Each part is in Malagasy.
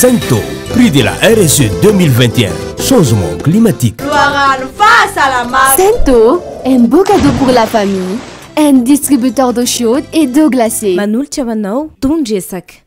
Sento, prix de la RSE 2021. Changement climatique. face à la marque. Sento, un beau cadeau pour la famille. Un distributeur d'eau chaude et d'eau glacée. Manul Chavanao, Tunjesak.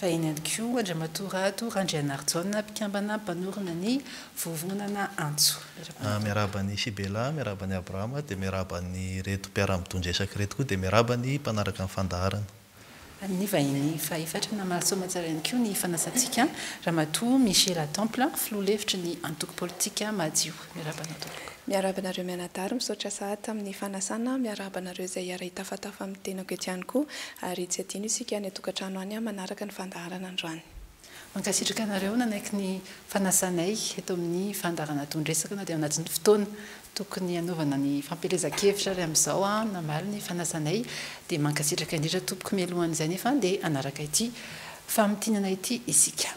Vahiny ihany koa Andriamatoa Rado Randrianarijaona, mpikambana mpanorina ny vovonana antso. Miarahaba an'i Sibela, miarahaba an'i Abrahama, dia miarahaba an'ireto mpiara-midondresaka ireto koa, dia miarahaba ny mpanaraka ny fandaharana. Ny vahiny fahefatra namaly soamantsara ihany koa ny fanasantsika Ramatoa Michela Temple, filoha lefitry ny antoko politika Madio. Miarahaba anao tompoko. Miarahaba anareo mianadahy, misaotra sahady tamin'ny fanasana, miarahaba anareo izay hiara-hitafatafa amin'ny tenako etsy ihany koa, ary tsy adino isika any an-tokantrano any manaraka ny fandaharana androany. Mankasitraka anareo nanaiky ny fanasanay eto amin'ny fandaharana Tondresaka na dia anatin'ny fotoana tokony hanaovana ny fampielezan-kevitra ary amin'izao namaly ny fanasanay dia mankasitraka indrindra tompoko mialohan'izay nefa handeha hanaraka ity famintinana ity isika.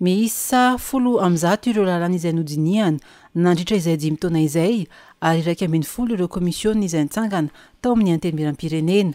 Miisa folo amby zato ireo lalàna izay nodinihana nandritra izay dimy taona izay ary iraika ambin'ny folo ireo kaomisiona izay nitsangana tao amin'ny Antenimierampirenena.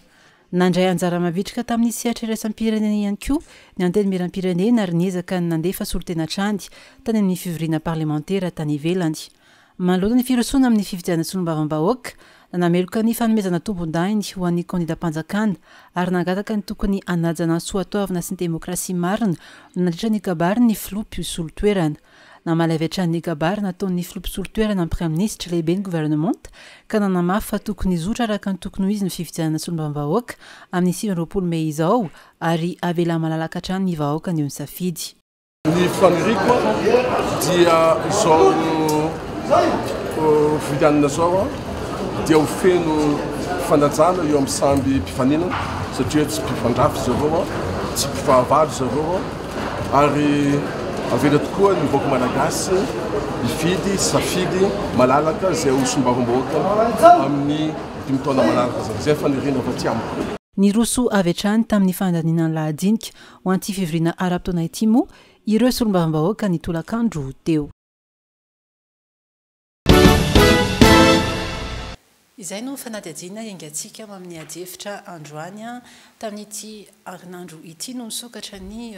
Nandray anjara mavitrika tamin'ny sehatra iraisam-pirenena ihany koa ny Antenimierampirenena ary niezaka ny nandefa solontena hatrany tany amin'ny fivoriana parlemantera tany ivelany. Manoloana ny firosoana amin'ny fifidianana solombavambahoaka, nanameloka ny fanomezana tombondahiny ho an'ny kandidam-panjakana ary nangataka ny tokony hanajana soatoavina sy ny demokrasia marina no nandritra ny kabary ny filoha mpisolo toerana. Namaly avy hatrany ny kabary nataon'ny filoha mpisolo toerana ny praiminisitra lehiben'ny governemanta ka nanamafy fa tokony hizotra araka ny tokony ho izy ny fifidianana solombavambahoaka amin'ny sivy amby roapolo mey izao ary avela malalaka hatrany ny vahoaka ny ho nisafidy Ny faniriako dia izao vohianina izao dia ho feno fanajana eo amin'ny samby mpifanina satria tsy mpifandrafy zareo tsy mpifahavalo zareo ary avela tokoa ny vahoaka malagasy hifidy safidy malalaka izay ho sombavambahoaka amin'ny dimy taona manaraka izay faniriana avy aty amiko. Niroso avy hatrany tamin'ny fandaniana ny lahajinika Ho an'ity fivoriana ara-potoana ity moa ireo solombavambahoaka ny tolakandro teo. Izay no fanadihadiana iangantsika ho amin'ny adihevitra androany. Tamin'ity herinandro ity no nisokatra ny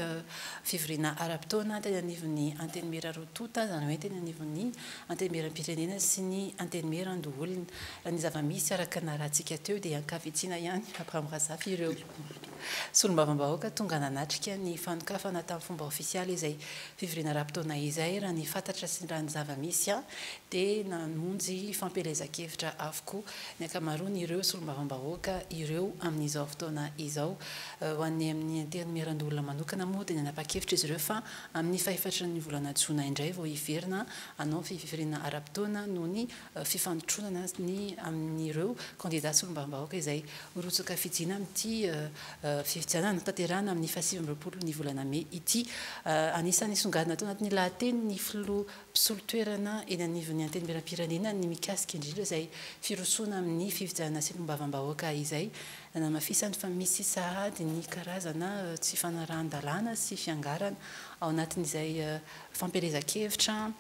fivoriana ara-potoana teny anivon'ny Antenimiera roa tonta, izany hoe teny anivon'ny Antenimieram-pirenena sy ny Antenimieran-doholona. Raha ny zava-misy araka ny naharahantsika teo dia ankavitsiana ihany Abraham Razafy ireo. Solombavambahoaka tonga nanatrika ny fanokafana tamin'ny fomba ofisialy izay fivoriana ara-potoana izay raha ny fantatra sy raha ny zava-misy dia namonjy fampielezan-kevitra avokoa ny ankamaroan'ireo solombavambahoaka ireo amin'izao fotoana izao. Ho an'ny amin'ny Antenimierandoholona manokana moa dia nanapa-kevitra izy ireo fa amin'ny fahefatry ny volana jona indray vao hiverina hanao fivoriana ara-potoana noho ny fifandotronana ny amin'ireo kandida solombavambahoaka izay ho rotsaka fidiana amin'ity fifidianana hotanterahina amin'ny fahasivy amby roapolo ny volana mey ity. Anisan'ny nisongadina tao anatin'ny lahatenin'ny filoha mpisolo toerana eny anivon'ny Antenimierampirenena ny mikasika indrindra izay firosoana amin'ny fifidianana solombavambahoaka izay nanamafisany fa misy sahady ny karazana tsy fanarahan-dalàna sy fiangarana ao anatin'izay fampielezan-kevitra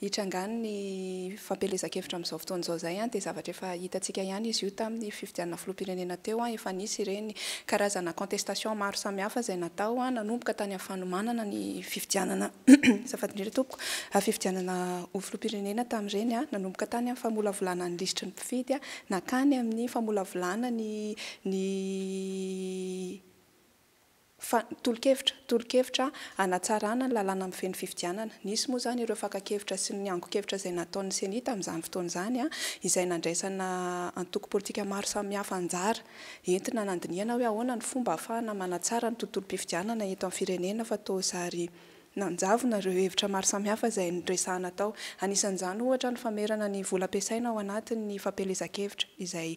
hitrangan'ny fampielezan-kevitra amin'izao fotoana izao izay dia zavatra efa hitantsika ihany izy io tamin'ny fifidianana filoham-pirenena teo. Efa nisy ireny karazana contestation maro samihafa izay natao nanomboka tany amin'ny fanomanana ny fifidianana, azafady indrindra tompoko, fifidianana ho filoham-pirenena tamin'ireny, nanomboka tany amin'ny famolavolana ny lisitry ny mpifidy nankany amin'ny famolavolana ny ny Fa tolo-kevitra, tolo-kevitra hanatsarana ny lalàna mifehy ny fifidianana. Nisy moa izany ireo fakan-kevitra sy ny angon-kevitra izay nataon'ny Ceni tamin'izany fotoana izany, izay nandraisana antoko politika maro samihafa anjara, entina nandinihana hoe ahoana ny fomba ahafahana manatsara ny tontolom-pifidianana eto amin'ny firenena fa toa zary nanjavona ireo hevitra maro samihafa izay noresahana tao. Anisan'izany ohatra ny famerana ny vola ampiasaina ao anatin'ny fampielezan-kevitra izay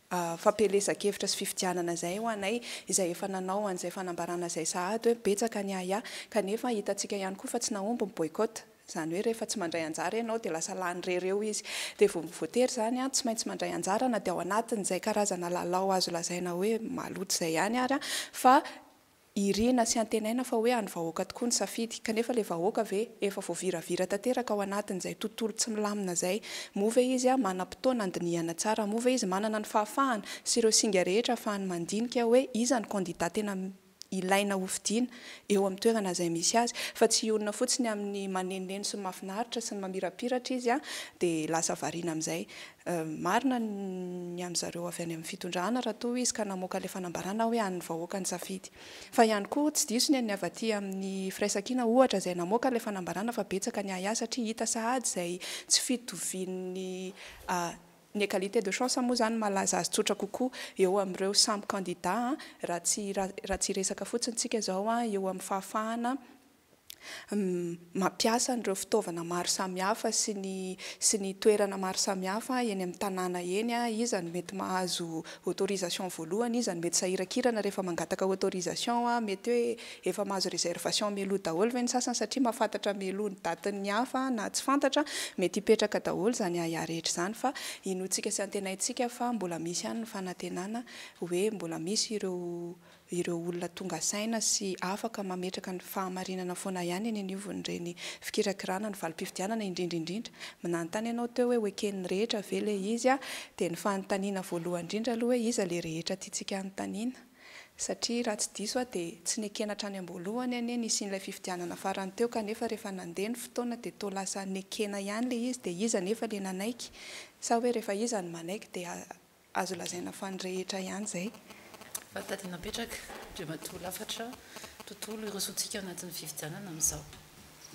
fampielezan-kevitra sy fifidianana izay ho anay izay efa nanao an'izay fanambarana izay sahady hoe betsaka ny ahiahy kanefa hitantsika ihany koa fa tsy nahomby ny boycott izany hoe rehefa tsy mandray anjara ianao dia lasa lany irery eo izy dia vo voatery izany tsy maintsy mandray anjara na dia ao anatin'izay karazana lalao azo lazaina hoe maloto izay ihany ary fa Irina sy antenaina fa hoe an'ny vahoaka tokoa ny safidy, kanefa ilay vahoaka ve efa voaviravira tanteraka ao anatin'izay tontolo tsy milamina izay? Moa ve izy manam-potoana handinihana tsara? Moa ve izy manana ny fahafahana sy ireo singa rehetra ahafahany mandinika hoe iza ny kandida tena ilaina hofidiana eo amin'ny toerana izay misy azy? Fa tsy hionona fotsiny amin'ny manenoneno sy ny mahafinaritra sy ny mamirapiratra izy dia lasa variana amin'izay. Marina ny an'ny zareo avy any amin'ny fitondrana raha toa izy ka namoaka ilay fanambarana hoe an'ny vahoaka ny safidy. Fa ihany koa tsy diso ny an'ny avy aty amin'ny firaisankina ohatra izay namoaka ilay fanambarana fa betsaka ny ahiahy satria hita sahady izay tsy fitovian'ny ny egalite de chance moa izany malaza azy tsotra kokoa eo amin'ireo samy kandida raha tsy raha tsy hiresaka fotsiny tsika izao eo amin'ny fahafahana mampiasa an'ireo fitaovana maro samihafa sy ny sy ny toerana maro samihafa eny amin'ny tanàna eny, iza no mety mahazo autorisation voalohany, iza no mety sahirankirana rehefa mangataka autorisation, mety hoe efa mahazo réservation mialoha daholo ve ny sasany satria mahafantatra mialoha ny datin'ny hafa na tsy fantatra, mety hipetraka daholo izany ahiahy rehetra izany fa hinoantsika sy antenaintsika fa mbola misy ihany ny fanantenana hoe mbola misy ireo ireo olona tonga saina sy afaka mametraka ny fahamarinana foana ihany eny anivon'ireny fikirakirana ny valim-pifidianana indrindra indrindra. Mnanontany anao teo hoe ho eken'ny rehetra ve ilay izy dia ny fanontaniana voalohany indrindra aloha hoe iza ilay rehetra tiantsika hanontaniana satria raha tsy diso aho dia tsy nekena hatrany am-boalohany anie ny hisian'ilay fifidianana farany teo kanefa rehefa nandeha ny fotoana dia toa lasa nekena ihany ilay izy dia iza anefa ilay nanaiky sa hoe rehefa iza no manaiky dia Azo lazaina fa ny rehetra ihany izay. Fa tady napetraka Andriamatoa Lafatra tontolo hirosoantsika ao anatin'ny fifidianana amin'izao.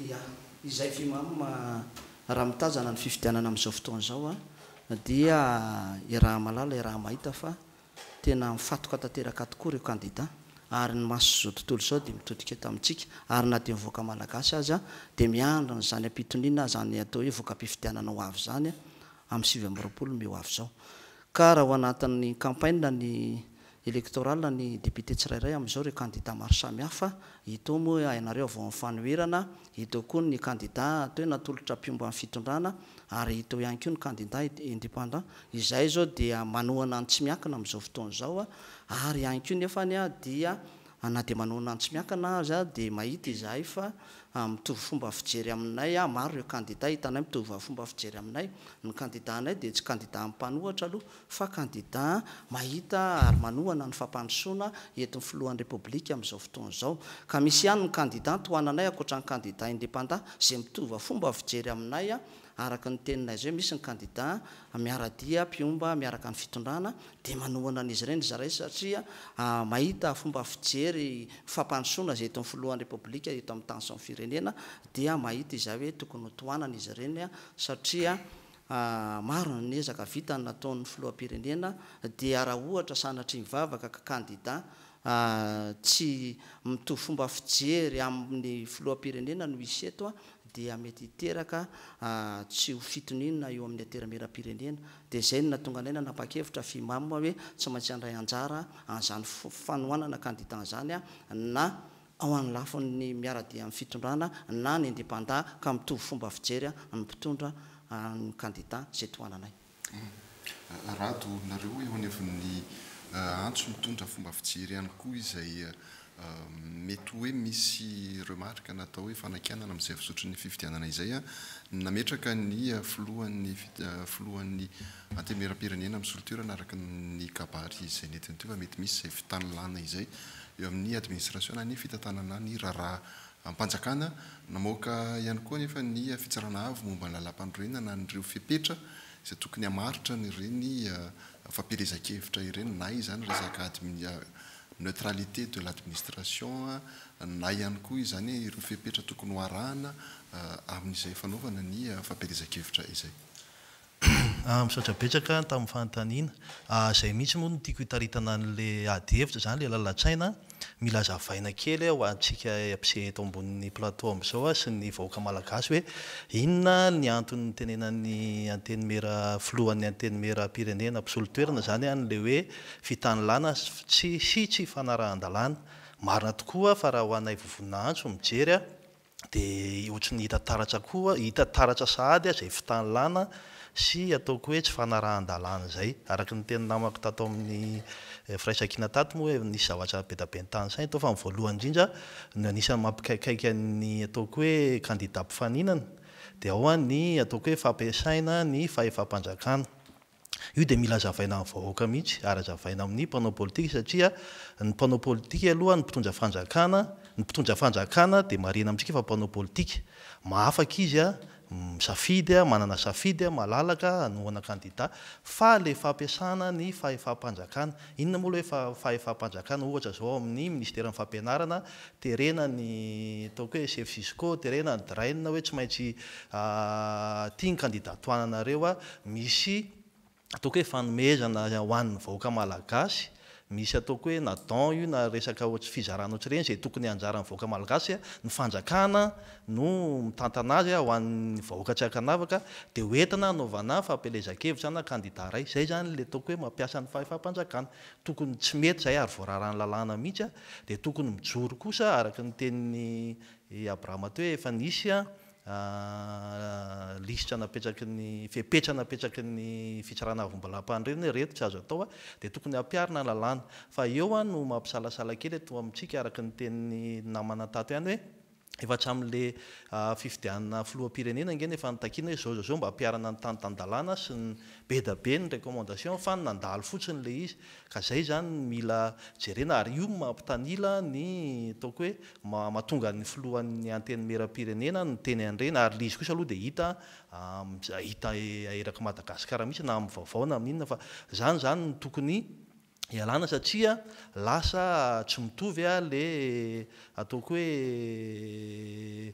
Ia, izay fimam, raha mitazana ny fifidianana amin'izao fotoana izao dia iaraha-mahalala, iaraha-mahita fa tena mifatoka tanteraka tokoa ireo kandida ary ny maso izao tontolo izao dia mitodika eto amintsika ary na dia ny vahoaka malagasy aza dia miandry an'izany am-pitoniana izany atao hoe voka-pifidianana ho avy izany amin'ny sivy amby roapolo mey ho avy izao. Ka raha ao anatin'ny campagne ny electorale ny député tsirairay amin'izao ireo candidats maro samihafa, ito moa hainareo avy ao amin'ny fanoherana, ito koa ny candidats toy natolotra mpiomban'ny fitondrana ary ito ihany koa ny candidats indépendants izay izao dia manohana ny tsy miankina amin'izao fotoana izao ary ihany koa nefany dia A Na dia manao an'Antso miankina aza dia mahita izahay fa mitovy fomba fijery aminay, maro ireo kandida hitanay mitovy fomba fijery aminay. Ny kandida anay dia tsy kandida mpanohatra aloha fa kandida mahita ary manohana ny fampandrosoana eto ny filohan'ny Repoblika amin'izao fotoana izao. Ka misy ihany ny kandida tohananay ankoatra ny kandida indepanda izay mitovy fomba fijery aminay. Araka ny teninay izay misy ny kandida miara-dia, mpiomba miaraka amin'ny fitondrana dia manohana an'izy ireny ry zareo satria mahita fomba fijery fampandrosoana izay eto amin'ny filohan'ny repoblika eto amin'ny tension firenena dia mahita izay hoe tokony ho tohanana izy ireny satria maro ny ezaka vitany nataon'ny filoham-pirenena dia raha ohatra sanatria mivavaka ka kandida A, Tsy mitovy fomba fijery amin'ny filoham-pirenena no hisy eto dia mety hiteraka tsy ho fitoniana eo amin'ny aterimeram-pirenena. Dia izay no nahatonga anay nanapa-kevitra fimam hoe tsy maintsy handray anjara an'izany fanohanana kandida izany na ao amin'ny lafiny miara-dia amin'ny fitondrana na ny indepanda ka mitovy fomba fijery ny mpitondra ny kandida izay tohananay. Rado, nareo eo anivon'ny antso mitondra fomba fijery ihany koa izay mety hoe misy remarque na atao hoe fanakianana amin'izay fizotran'ny fifidianana izay, nametraka ny filohan'ny filohan'ny antenimierampirenena amin'ny solon-toerana araka ny kabary izay nentiny teo fa mety misy izay fitanilana izay eo amin'ny administrasiona ny fitantanana ny raharaha Am-panjakana. Namoaka ihany koa anefa ny Fitsarana Avo momba ny Lalàmpanorenana an'ireo fepetra izay tokony hamaritra an'ireny fampielezan-kevitra ireny, na izany resaka neutralité de l'administration, na ihany koa izany ireo fepetra tokony ho arahana amin'izay fanaovana ny fampielezan-kevitra izay. Ah, misaotra betsaka an tamin'ny fanontaniana. Ah, izay mihitsy moa no tiako hitaritana an'le ady hevitra izany, le lalan-tsaina an. Mila azavaina kely an ho antsika mpiseha eto ambonin'ny plateau amzao an sy ny vahoaka malagasy hoe inona ny antony nitenenan'ny Antenimiera, Filohan'ny Antenimieram-pirenena, mpisolo toerana izany an, le hoe fitanilana sy tsy fanarahan-dalàna. Marina tokoa fa raha ho anay vovonana antso mijery an, dia ohatry ny hita taratra koa, hita taratra sahady izay fitanilana sy ataoko hoe tsy fanarahan-dalàna izay. Araka ny tenin'ny namako tato amin'ny firaisankina tato moa hoe nisy zavatra be dia be nitanisainy tao fa ny voalohany indrindra no anisan'ny mampikaikaika an'ny ataoko hoe kandida mpifaninana dia ao ny ataoko hoe fampiasaina ny fahefam-panjakana. Io dia mila azavaina amin'ny vahoaka mihitsy ary azavaina amin'ny mpanao politika satria ny mpanao politika aloha no mpitondra fanjakana, ny mpitondra fanjakana dia marihina amintsika fa mpanao politika, mahafaka izy misafidy, manana safidy malalaka hanohana kandida fa ilay fampiasana ny fahefam-panjakana, inona moa ilay fahefam-panjakana ohatra izao amin'ny ministeran'ny fampianarana Terena ny ataoko hoe chef jusqu'au, terena ny drain hoe tsy maintsy aty ny kandida tohananareo, misy ataoko hoe fanomezana ho an'ny vahoaka malagasy, misy ataoko hoe na don io na resaka ohatry fizarana ohatry ireny izay tokony anjaran'ny vahoaka malagasy, ny fanjakana no mitantana azy ho an'ny vahoaka tsy ankanavaka dia ho entina anaovana fampielezan-kevitra ana kandida iray, izay izany ilay ataoko hoe mampiasa ny fahefam-panjakana, tokony tsy mety izay ary voararan'ny lalàna mihintsy. Dia tokony mijoro kosa araka ny tenin'i i Abrahama teo hoe efa nisy lisitra napetraky ny fepetra napetraky ny fitsarana avombalapandreny hoe reto tsy azo atao dia tokony hampiharina ny lalàna fa eo no mampisalasala kely eto amintsika araka ny tenin'ny namana tato ihany hoe Efa hatramin'le fifidianana filoham-pirenena ange no efa nitakiana hoe zao zao zao mba ampiharana ny tany tan-dalàna sy ny bedabe ny recommandation fa nandalo fotsiny le izy ka zay zany no mila jerena ary io no mampitanila ny ataoko hoe mahatonga ny filohan'ny antenimieram-pirenena no miteny an'ireny ary le izy kosa aloha dia hita hita eraky Madagasikara mihitsy na amin'ny vaovao na amin'inona fa zany zany no tokony ialana satria lasa tsy mitovy le ataoko hoe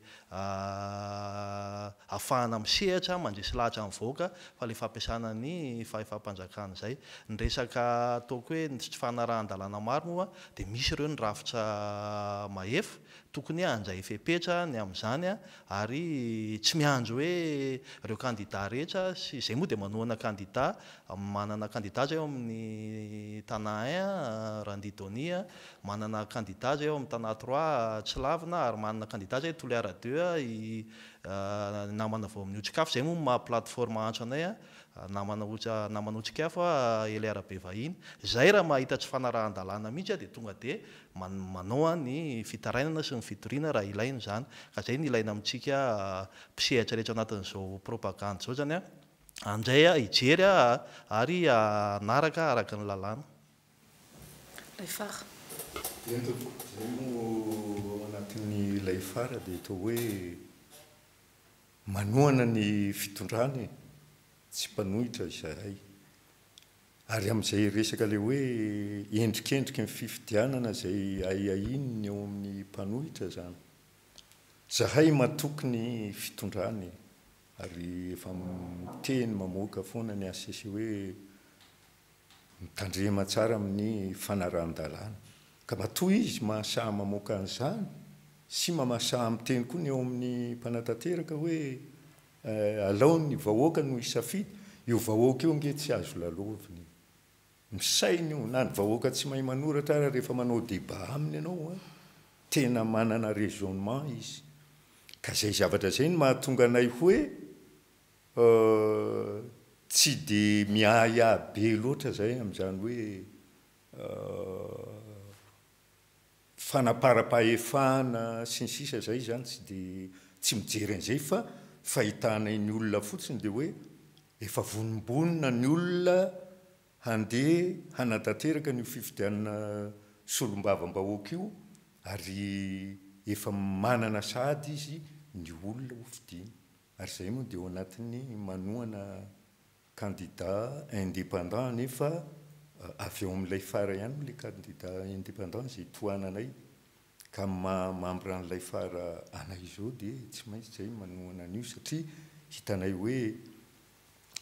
afahana misehatra mandresy lahatra ny vahoaka fa le fampiasana ny fahefam-panjakana izay. Ny resaka ataoko hoe ny tsy fanarahan-dalàna maro moa dia misy ireo ny rafitra mahefa, tokony handray fepetra ny amin'izany ary tsy miandry hoe ireo kandida rehetra sy izay moa dia manohana kandida, manana kandida izay ao amin'ny Tanà un a, Randy Donny a, manana kandida izay ao amin'ny Tanà trois a, Tsilavina, ary manana kandida izay Toliara deux a, i namana avy ao amin'ny Otsikafo, izay moa no maha plateforme antso anay a, namana otsi namana otsikafo a, ely arabe vahiny, izay raha mahita tsy fanarahan-dalàna mihitsy aho dia tonga dia manoa ny fitarainana sy ny fitoriana raha ilaina izany ka izay no ilaina amintsika mpisehatra rehetra ao anatin'izao propagandy izao izany an, handray hijery ary hanaraka araka ny lalàna. Laifar. Eny tompoko, izay no ao anatin'ny Laifar dia toa hoe manohana ny fitondrana e, tsy mpanohitra izahay. Ary amin'izay resaka ilay hoe endrikendriky ny fifidianana izay ahiahiany ny ao amin'ny mpanohitra izany. Izahay matoky ny fitondrana e! ary efa miteny mamoaka foana ny hcc hoe mitandrema tsara amin'ny fanarahan-dalàna. Ka matoa izy mahasaha mamoaka an'izany sy mamasaha miteny koa ny ao amin'ny mpanatanteraka hoe Eh alao ny vahoaka no hisafidy, io vahoaka io ange tsy azo lalaovina io. Misaina io, na ny vahoaka tsy mahay manoratra ara rehefa manao débat aminy ianao an, tena manana raisonnement izy. Ka zay zavatra zay no mahatonga anay hoe tsy de miahiahy be loatra zahay amzany hoe fanaparam-pahefana sy ny sisa izay izany tsy dia tsy mijery an'izay fa fahitanay ny olona fotsiny dia hoe efa vonombonona ny olona handeha hanatanteraka an'io fifidianana solombavambahoaka io ary efa manana sahady izy ny olona hofidiany ary izay moa dia ao anatin'ny manohana Kandida indépendant nefa avy ao amin'ilay phare ihany moa ilay kandida indépendant izay tohananay ka ny maha membre an'ilay phare anay izao dia tsy maintsy izay manohana an'io satria hitanay hoe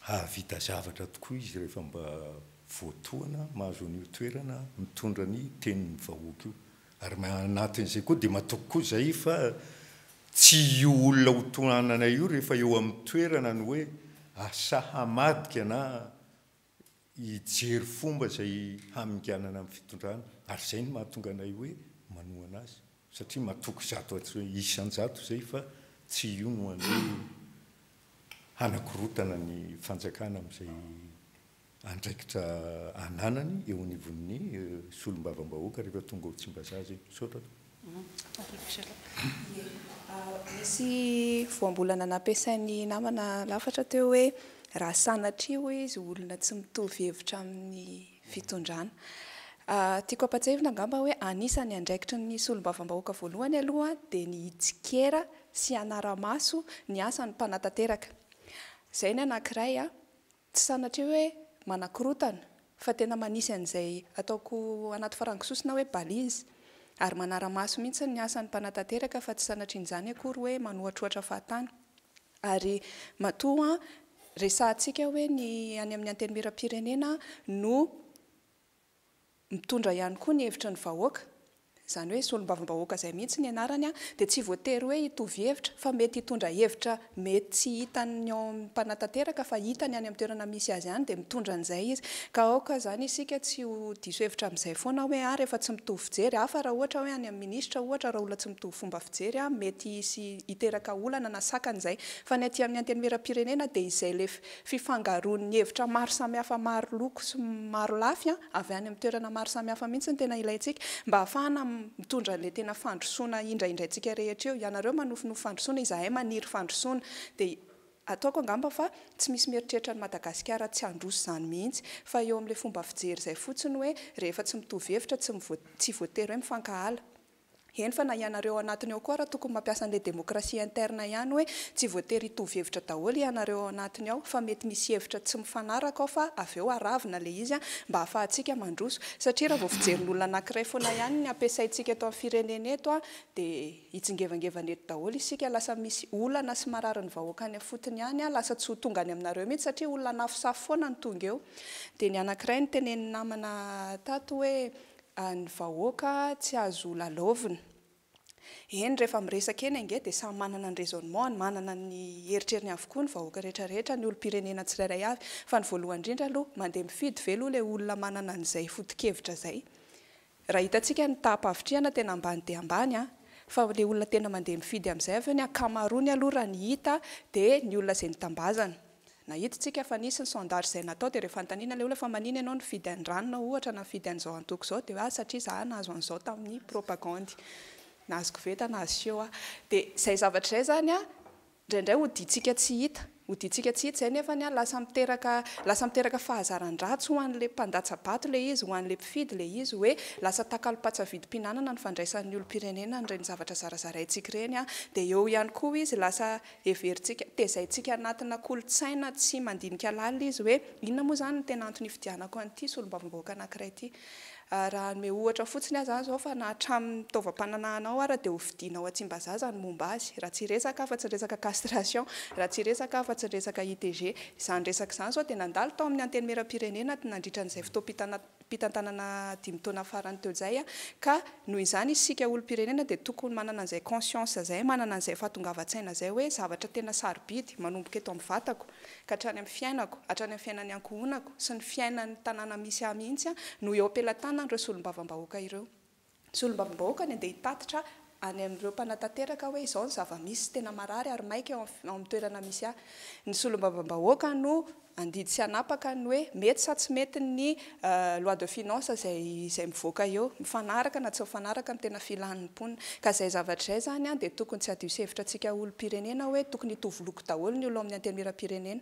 hahavita zavatra tokoa izy rehefa mba voatohana mahazo an'io toerana mitondra ny tenin'ny vahoaka io. Ary manatin'izay koa dia matoky koa izahay fa tsy io olona ho tohananay io rehefa eo amin'ny toerana no hoe asa hamadika na hijery fomba izay haminganana ny fitondrana ary izay no mahatonga anay hoe manohana azy satria matoky zato isan-jato izay fa tsy io no andeha hanakorontana ny fanjakana amin'izay andraikitra ananany eo anivon'ny solombavambahoaka rehefa tonga ao Tsimbazaza io. Misaotra tompoko. Nisy voambolana nampiasain'ny namana lafatra teo hoe raha sanatria hoy izy olona tsy mitovy hevitra amin'ny fitondrana. Tiako ampatsahivina angamba hoe anisan'ny andraikitry ny solombavambahoaka voalohany aloha dia ny hitsikera sy hanara-maso ny asan'ny mpanatanteraka. Izay ny anankiray. Tsy sanatria hoe manakorotana fa tena manisy an'izay ataoko anaty farangisosy na hoe balise ary manara-maso mihitsy ny asan'ny mpanatanteraka fa tsy sanatrian'izany akory hoe manohatrohatra fahatany. Ary matoa resahantsika hoe ny any amin'ny Antenimierampirenena no. Mitondra ihany koa ny hevitry ny vahoaka. Izany hoe solombavambahoaka izay mihitsy ny anarany dia tsy voatery hoe hitovy hevitra fa mety hitondra hevitra mety tsy hitan'ny ao amin'ny mpanatanteraka fa hitany any amin'ny toerana misy azy any dia mitondra an'izay izy. Ka aoka izany isika tsy ho diso hevitra amin'izay foana hoe ah rehefa tsy mitovy fijery, hafa raha ohatra hoe any amin'ny minisitra ohatra raha olona tsy mitovy fomba fijery ah mety hisy hiteraka olana na sakana izay. Fa ny aty amin'ny antenimieram-pirenena dia izay lefy fifangaroan'ny hevitra maro samihafa maro loko sy maro lafy avy any amin'ny toerana maro samihafa mihitsy no tena ilaintsika mba hahafahana mitondra an'ilay tena fandrosoana indraindraintsika rehetra eo, ianareo manofinofy fandrosoana, izahay maniry fandrosoana dia ataoko angamba fa tsy misy mieritreritra ny Madagasikara tsy handroso izany mihitsy fa eo amin'ilay fomba fijery izay fotsiny hoe rehefa tsy mitovy hevitra tsy voatery hoe mifankahala. Eny fa na ianareo ao anatiny ao koa ary tokony mampiasa an'ilay démocratie interne ihany hoe tsy voatery hitovy hevitra daholo ianareo ao anatiny ao fa mety misy hevitra tsy mifanaraka ao fa avy eo aravina ilay izy mba hahafahantsika mandroso satria raha vao fijerin'olona anankiray foana ihany ny ampiasaintsika eto amin'ny firenena eto dia hitsingevangevana eto daholo isika lasa misy olana sy marary ny vahoaka any afotony ihany lasa tsy ho tonga any aminareo mihitsy satria olona anafosafo foana no tonga eo dia ny anankiray ny tenenin'ny namana tato hoe Ny vahoaka tsy azo lalaovina. Eny rehefa miresaka eny ange dia samy manana ny raisonnement-ny, manana ny eritreriny avokoa ny vahoaka rehetra rehetra, ny olom-pirenena tsirairay avy. Fa ny voalohany indrindra aloha, mandeha mifidy ve aloha ilay olona manana an'izay foto-kevitra izay? Raha hitantsika ny taham-pahavitrihana tena ambany dia ambany an! Fa ilay olona tena mandeha mifidy amin'izay avy eo, ny ankamaroany aloha raha ny hita dia ny olona izay nitambazana. Nahitntsika fa nisy ny sondage izay natao dia ireo fanontaniana ilay olona fa manina ianao nifidy an'i Ranona ohatra na nifidy an'izao antoko izao dia hoe ah satria za nahazo an'izao tamin'ny propagandy nahazo koveta nahazo siô aho dia izay zavatra izay zany an indraindray odiantsika tsy hita odiantsika tsy hita izay nefany an lasa miteraka lasa miteraka fahazaran-dratsy ho an'ilay mpandatsa-bato ilay izy ho an'ilay mpifidy ilay izy hoe lasa takalo-patsa vidim-pihinanana ny fandraisan'ny olom-pirenena an'ireny zavatra zarazaraintsika ireny an dia eo ihany koa izy lasa Heverintsika, tezaintsika anatina kolontsaina tsy mandinika lalina izy hoe inona moa izany no tena antony hifidianako an'ity solombavambahoaka anankiray ity. Raha hanome ohatra fotsiny aza aho izao fa na hatramin'ny taovam-pananahanao ara dia hofidianao Atsimbazaza ny momba azy raha tsy hiresaka aho fa tsy ny resaka castration, raha tsy hiresaka aho fa tsy ny resaka ITG. Izany resaka izany izao dia nandalo tao amin'ny Antenimierampirenena nandritra an'izay fotoam-pitana. fitantanana dimy taona farany teo zay ka noho izany isika olompirenena dia tokony manana an'izay conscience zay, manana an'izay fahatongavan-tsaina zay hoe zavatra tena sarobidy manomboka eto amin'ny vatako ka hatrany amin'ny fiainako, hatrany amin'ny fiainan'ny ankohonako sy ny fiainan'ny tanàna misy ahy mihitsy no eo am-pelatanan'ireo solombavambahoaka ireo. solombavambahoaka ny andeha hitatitra any amin'ireo mpanatanteraka hoe izao ny zava-misy tena marary ary maika eo amin'ny toerana misy ahy. Ny solombavambahoaka no handidy sy hanapaka ny hoe mety sa tsy mety ny loi de finance izay izay mivoaka eo, mifanaraka na tsy mifanaraka amin'ny tena filan'ny mponina. Ka izay zavatra izay izany dia tokony tsy hadio sy hevitra antsika olom-pirenena hoe tokony hitovy loko daholo ny olo amin'ny antenimieram-pirenena.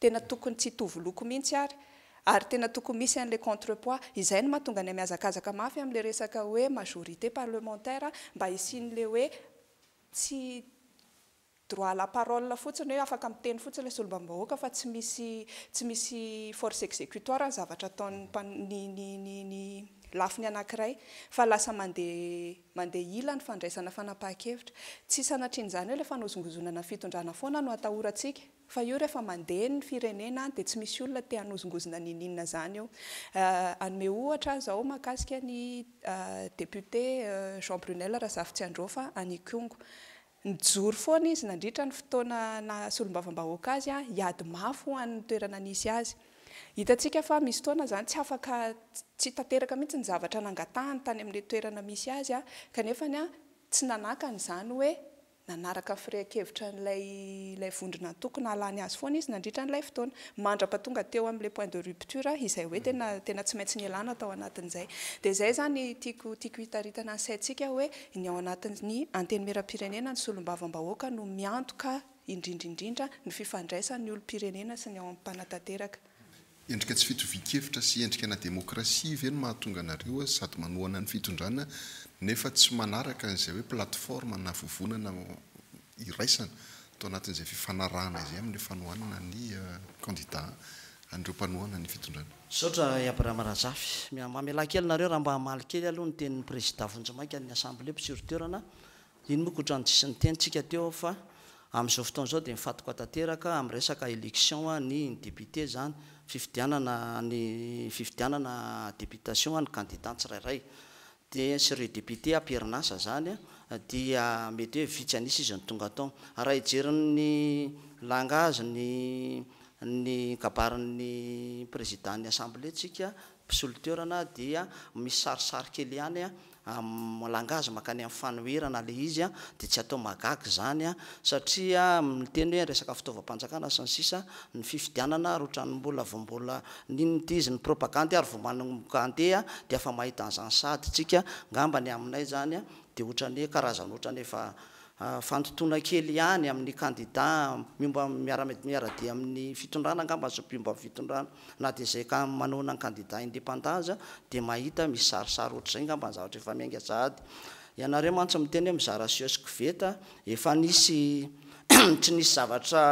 Tena tokony tsy hitovy loko mihintsy ary. Ary tena tokony misy an'ilay contre poids. Izay no mahatonga anay mihazakazaka mafy amin'ilay resaka hoe majorité parlementaire mba hisian'ilay hoe tsy droit à la parole fotsiny hoe afaka miteny fotsiny ilay solombavambahoaka fa tsy misy tsy misy force exécutoire ny zavatra ataon'ny mpan ny ny ny ny lafiny anankiray fa lasa mandeha mandeha hila ny fandraisana fanapahan-kevitra. Tsy sanatrian'izany hoe ilay fanozongozonana ny fitondrana foana no atahorantsika. Fa io rehefa mandeha ny firenena dia tsy misy olona te hanozongozona niniana izany eo. Hanome ohatra aho izao mahakasika ny député Jean Brunelle Razafitsiandrofa any Ikongo. Nijoro foana izy nandritra ny fotoana naha solombavambahoaka azy hiady mafy ho an'ny toerana nisy azy. Hitantsika fa misy fotoana izany tsy afaka tsy tanteraka mihitsy ny zavatra nangatahany tany amin'ilay toerana misy azy kanefa tsy nanakana izany hoe Nanaraka firehan-kevitra an'ilay ilay vondrona antoko nahalany azy foana izy nandritra an'ilay fotoana, mandrapa tonga teo amin'ilay point de rupture izay hoe tena tena tsy maintsy nialana tao anatin'izay. Dia izay izany tiako tiako hitaritana ny saintsika hoe ny ao anatin'ny Antenimierampirenena ny solombavambahoaka no miantoka indrindra indrindra ny fifandraisan'ny olom-pirenena sy ny ao amin'ny mpanatanteraka. Endrika tsy fitovian-kevitra sy endrika ana demokrasia ve no mahatonga anareo sady manohana ny fitondrana nefa tsy manaraka an'izay hoe plateforme na vovonana iraisana tao anatin'izay fifanarahana izay amin'ny fanohanana ny kandida an'ireo mpanohana ny fitondrana? Misaotra i Abraham Razafy. Mamelà kely nareo raha mba hamaly kely aloha ny tenin'ny prezidà vonjimaika an'ny assemblée mpisori-toerana Iny moa koa otrany tsisy niteny tsika teo aho fa amin'izao fotoana izao dia mifatoka tanteraka amin'ny resaka election ny ny député izany, fifidianana ny fifidianana députation ny candidat tsirairay dia sy ireo député am-perinasa izany dia mety hoe vitsy an'isa izy no tonga tao. Raha hijerin'ny langage ny ny kabarin'ny président ny assemblée tsika Mpisolo toerana dia misarisary kely ihany amin'ny langage mankany amin'ny fanoherana ilay izy dia tsy atao mahagaga izany satria miteny hoe resaka fitaovam-panjakana sy ny sisa ny fifidianana ary ohatran'ny mbola vao mbola n'inona ity izy ny propagandy ary vao manomboka handeha dia efa mahita an'izany sady tsika angamba ny aminay izany dia ohatran'ny hoe karazana ohatran'ny efa fandotoana kely ihany amin'ny kandida miomba miara-dia amin'ny fitondrana angamba sy mpiombam-pitondrana. Na dia izay ka manohana ny kandida independant aza dia mahita misy sarisary ohatr'izay ngamba ny zavatra efa miainga sahady. Ianareo mantsy miteny hoe mizara siô sy koveta, efa nisy tsy nisy zavatra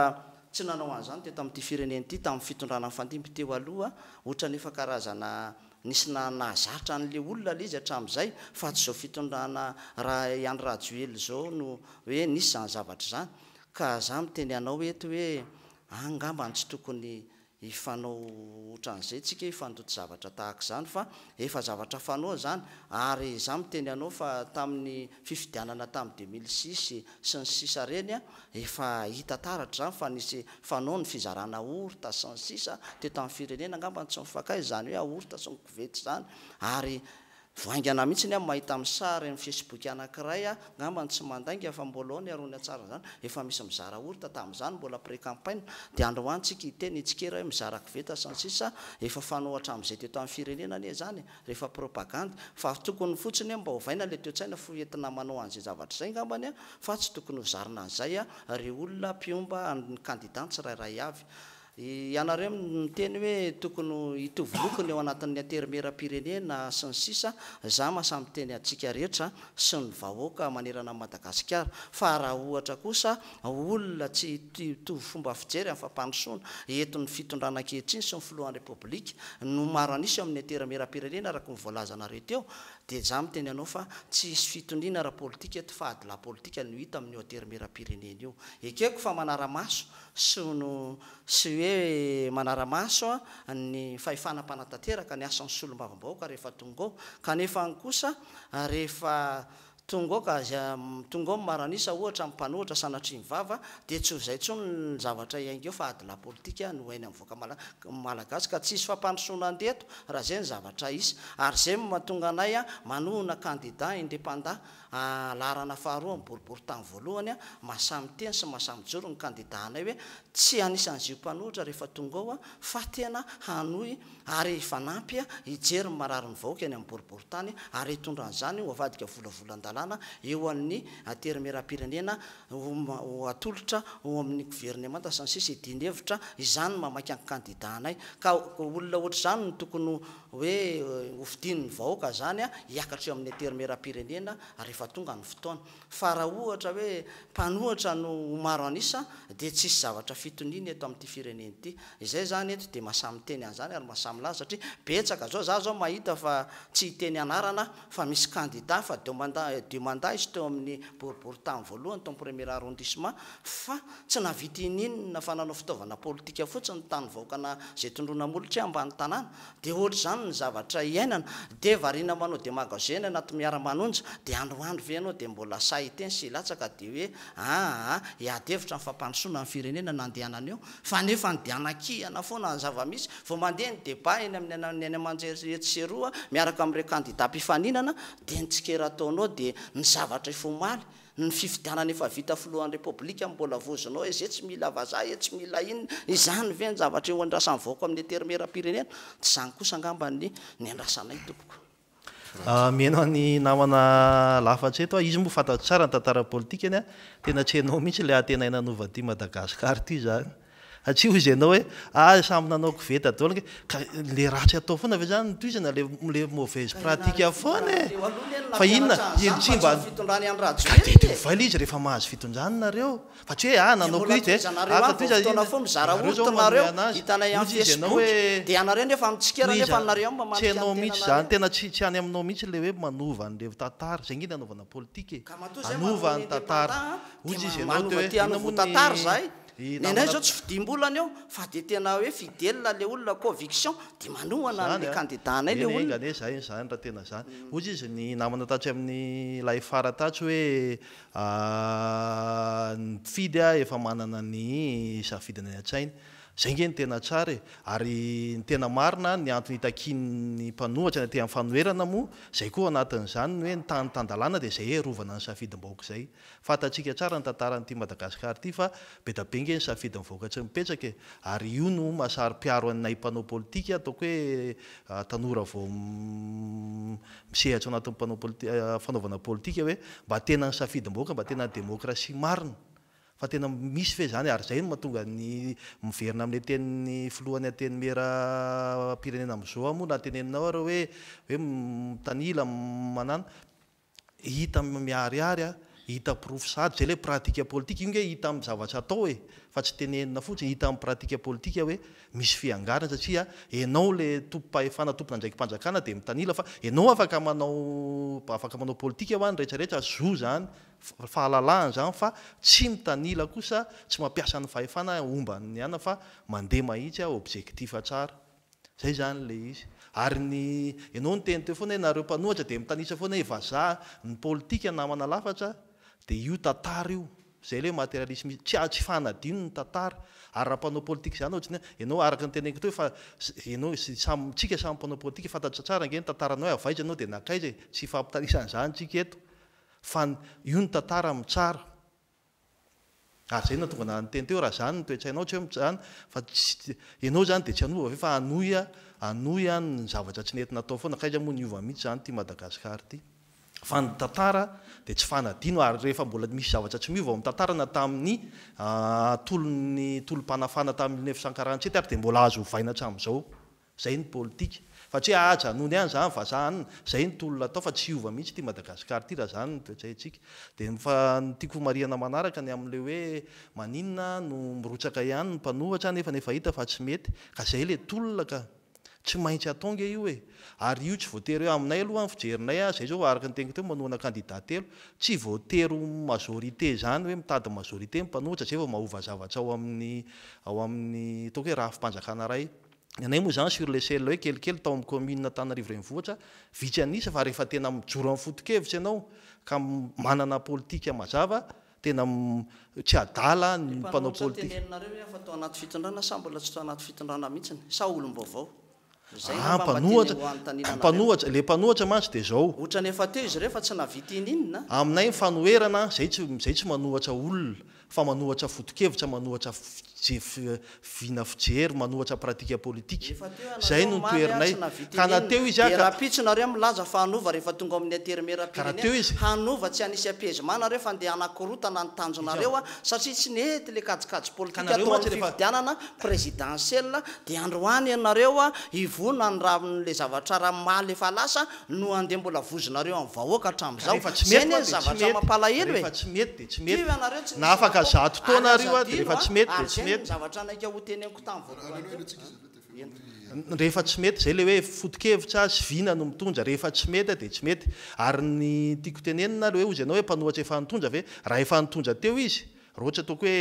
tsy nanao an'izany teto amin'ity firenena ity tamin'ny fitondrana nifandimby teo aloha, ohatrany efa karazana nisy nahazatra an'ilay olona ilay izy hatramin'izay fa tsy izao fitondrana Ra i Andry Rajoelina izao no hoe nisy izany zavatra izany. Ka za miteny anao eto hoe any ngamba no tsy tokony hifanao otran'izay tsika hifandoto zavatra tahaka izany fa efa zavatra fanoa izany ary izaho miteny anao fa tamin'ny fifidianana tamin'ny deux mille six sy ny sisa ireny efa hita taratra izany fa nisy fanao ny fizarana orta sy ny sisa teto amin'ny firenena angamba no tsy nifankaiza izany hoe aorta sy ny koveta izany ary Vao haingana mihitsy ny aho mahita amin'ny sary amin'ny Facebook anankiray aho, angamba ny tsy mandainga fa mbola ao ny aron'ny hatsarany izany, efa misy mizara horita, tamin'izany mbola pré campagne, dia androany tsika hiteny hitsikera hoe mizara koveta sy ny sisa, efa fanao hatramin'izay teto amin'ny firenena anie izany e, rehefa propagandy, fa ary tokony fotsiny hoe mba ovaina ilay toetsaina fo entina manao an'izay zavatra izay angambany fa tsy tokony hozarina an'izay ireo olona mpiomba ny kandidany tsirairay avy. Ianareo miteny hoe tokony ho hitovy loko ny eo anatin'ny Anterimieram-pirenena sy ny sisa Izaho mahasahy miteny antsika rehetra sy ny vahoaka manerana an'i Madagasikara fa raha ohatra kosa olona tsy hitovy fomba fijery amin'ny fampandrosoana eto ny fitondrana ankehitriny sy ny filohan'ny Repoblika no maro an'isa eo amin'ny Anterimieram-pirenena araka ny voalazanareo teo dia izaho miteny anao fa tsy hisy fitoniana ara-politika eto fa adilahy politika no hita amin'io Anterimieram-pirenena io. Ekeko fa manara-maso Sinoa sy hoe manara-maso ny fahefana mpanatanteraka ny asan'ny solombavambahoaka rehefa tonga ao, kanefa any kosa rehefa tonga ao ka tonga ao ny maranisa ohatra ny mpanohitra sanatria mivava dia tsy ho izay intsony ny zavatra hiainga eo fa adilahy politika no hainan'ny vahoaka Malagasy ka tsy hisy fampandrosoana andeha eto raha izay ny zavatra hisy ary izay no mahatonga anay manohana kandida indepanda A Laharana faharoa amin'ny boriboritany voalohany, mahasamiteny sy mahasamijoro ny kandidà anay hoe tsy anisan'ny zio mpanohitra rehefa tonga ao fa tena hanohy ary hifanampy hijery ny mararin'ny vahoaka eny amin'ny boriboritany ary hitondra an'izany ho avadika volavolan-dalàna eo amin'ny Anterimierampirenena ho atolotra ho amin'ny governemanta sy ny sisa Hidinihevitra izany ny mamaky ny kandidà anay ka olona ohatr'izany no tokony ho hoe hofidiany ny vahoaka izany hiakatra eo amin'ny Intermieram-pirenena rehefa tonga ny fotoana. Fa raha ohatra hoe mpanohatra no ho maro an'isa dia tsisy zavatra fitoniana eto amin'ity firenena ity. Izay izany eto dia mahasahy miteny an'izany ary mahasahy milaza satria betsaka zao, za zao mahita fa tsy hiteny anarana fa misy kandida fa deux mandats et deux mandats izy teo amin'ny boriborintany voalohany tao amin'ny premier arrondissement fa tsy nahavita ininona fa nanao fitaovana politika fotsiny ny tany vahoakana izay tondroina molotra eo ambany tanàna dia ohatra izany ny zavatra iainana dia variana manao demagogena anaty miara-manonja dia androandro ve ianao dia mbola sahy hiteny sy hilatsaka dia hoe aa hiady hevitra ny fampandrosoana ny firenena nandehanana eo Fa nefa ny dia anakihana foana ny zava-misy vao mandeha ny débat eny amin'ny ny any aman-jery etsy sy eroa miaraka amin'ireo kandida mpifaninana dia ny tsikera ataonao dia ny zavatra efa omaly, ny fifidianana efa vita filohan'ny repoblika no mbola voazinao eze tsy mila vazaha e, tsy mila inona, izany ve ny zavatra eo andrasan'ny vahoaka amin'ny aterimeram-pirenena? Tsy izany kosa angamba ny ny andrasanay tompoko. Mihaino an'i namana lafatra eto aho, izy moa fantatro tsara ny tantara politikany a, tena tsy hainao mihitsy ilay antenaina hanova ity Madagascar ity izany, satria hoy izy ianao hoe ah samy nanao koveta daholo ange, ka ilay ratsy atao foana ve izany no tohizana, ilay mauvaise pratique foana e, fa inona, ino tsy mba, ka dia dia ovaina izy rehefa mahazo fitondrana nareo. Nanao quit e! Ary vao fotoana fohy mizara horoto nareo, hitanay am facebook, de ianareo nefa mitsikera nefa nareo mba mampika ny tenanareo. Tena tsy any aminao mihitsy le hoe manova anle tantara, zay nge le anaovana politika e! Ka matoa zay manova ny independant an, de manova te hanova ho tantara zahay, nenay zao tsy fidiam-bolana eo fa de tena hoe fidèle le olona, conviction, de manohana anle candidat anay le olona. Enga anie zay zany raha tena zany, ozy izy ny namana tatsy amin'ilay fara tatsy hoe Ny mpifidy efa manana ny safidiny any an-tsainy. Izay ange no tena tsara e! Ary ny tena marina, ny antony itakian'ny mpanohitra ny aty-amin'ny fanoherana moa, izay koa ao anatin'izany ny hoe ny tany tan-dalàna dia izay hiarovana ny safidim-bahoaka izay. Fantatsika tsara ny tantaran'ity Madagasikara ity fa be dia be ange ny safidin'ny vahoaka tsy mipetraka e! Ary io no maha-saro-piaro anay mpanao politika, ataoko hoe tanora vao misehatra ao anatin'ny mpanao politika, fanaovana politika hoe mba tena nisafidim-bahoaka, mba tena demokrasia marina. Fa tena misy ve izany? Ary izay no mahatonga ny, miverina amin'ilay tenin'ny filohan'ny antenimieram-pirenena amin'izao aho moa, raha teneninao ary hoe, hoe mitanila, manana, hita miharihary an, hita porofo sahady, izay ilay pratika politika, io ange hita amin'ny zavatra atao e, fa tsy tenenina fotsiny, hita amin'ny pratika politika hoe misy fiangarana satria enao le tompom-pahefana tompon'andraiki-panjakana dia mitanila fa enao afaka manao afaka manao politika wa ny rehetra rehetra zo zany fahalalahana zany fa tsy mitanila kosa tsy mampiasa ny fahefana omban'ny anona fa mandeha mahitsy a objectif tsara zay zany le izy ary ny enao niteny teo foana hoe nareo mpanohatra dia mitanisa foana hoe vazaha ny politika namana lafatra dia io tantara io Zay ilay materialisme izy. Tsy tsy fanadino ny tantara. Ary raha mpanao politika izany ohatry ny hoe, ianao araka ny teneniko teo fa ianao samy tsika samy mpanao politika fantatrisa tsara ange ny tantaranao hoe avaiza ianao dia nankaiza e! Tsy hifampitarisana an'izany tsika eto fa io ny tantara mitsara. Ary zay no nahatonga anah niteny teo raha zany ny toetsainao tsy hoe zany fa tsy ianao zany dia tsy hanova ve fa hanohy hanohy ny zavatra tsy nety natao foana. Kaiza moa niova mihitsy zany ity Madagascar ity. Fa ny tantara dia tsy fanadino ary rehefa mbola misy zavatra tsy miova ao amin'ny tantara na tamin'ny tolon'ny tolom-panafahana tamin'ny mille neuf cent quarante sept ary dia mbola azo ovaina hatramin'izao. Izay ny politika. Fa tsy hoe ahajanony any izany fa zany, izay no tolona atao fa tsy hiova mihitsy ity Madagascar ity raha izany no toe-tsaintsika. Dia ny fa ny tiako homarihana manaraka ny amin'ilay hoe maninona no mirotsaka ihany ny mpanohitra nefa efa hita fa tsy mety ka izay ilay tolona ka. Tsy maintsy atao nge io e! Ary io tsy voatery hoe aminay aloha ny fijerinay a, zay zao araka ny teniko teo manohana candidat telo, tsy voatery ho majorité zany hoe mitady majorité ny mpanohitra zay vao mahova zavatra ao amin'ny ao amin'ny ataoko hoe rafi-panjakana ray. Ny anay moa zany sur l'échelle hoe kelikely tao amin'ny commune Antananarivo Renivohitra, vitsy an'isa fa rehefa tena mijoro amin'ny foto-kevitra ianao ka manana politika mazava, Tena tsy adala ny mpanao politika. Efa notenenina reo efa tao anaty fitondrana sa mbola tsy tao anaty fitondrana mihitsiny? Sa olom-baovao? Zay ngamba mba tiany ho anontaniana anareo. Ah, le mpanohatra mantsy de zao. Otrany efa teo izy reo fa tsy nahavita ininona. Aminay ny fanoherana, zay tsy manohatra olona, fa manohatra foto-kevitra, manohatra Vina fijery manohatra pratika politika. Izay no nitoherinay. Ka na teo izy aza. Dia rahampitso nareo milaza fa hanova rehefa tonga ao amin'ny interimeram pirenena. Hanova tsy hanisy ampezima nareo fa ndeha hanakorotana ny tanjonareo satria tsy nety ilay kajikajy politika tao amin'ny fifidianana prezidansiela dia androany ianareo hivoana ny ravin'ilay zavatra ranomaly efa lasa no andeha mbola vozonareo amin'ny vahoaka hatramin'izao fa izay anie ny zavatra mampalahelo e! Teo ianareo tsy nisy nataoko ary aza adino a! ary izay no zavatra naika ho teneniko tamin'ny voalohany teo. Rehefa tsy mety izay ilay hoe foto-kevitra sy vina no mitondra, rehefa tsy mety dia tsy mety. Ary ny tiako tenenina ary hoe hozy ianao hoe mpanohatra efa nitondra ve? Raha efa nitondra teo izy, raha ohatra ataoko hoe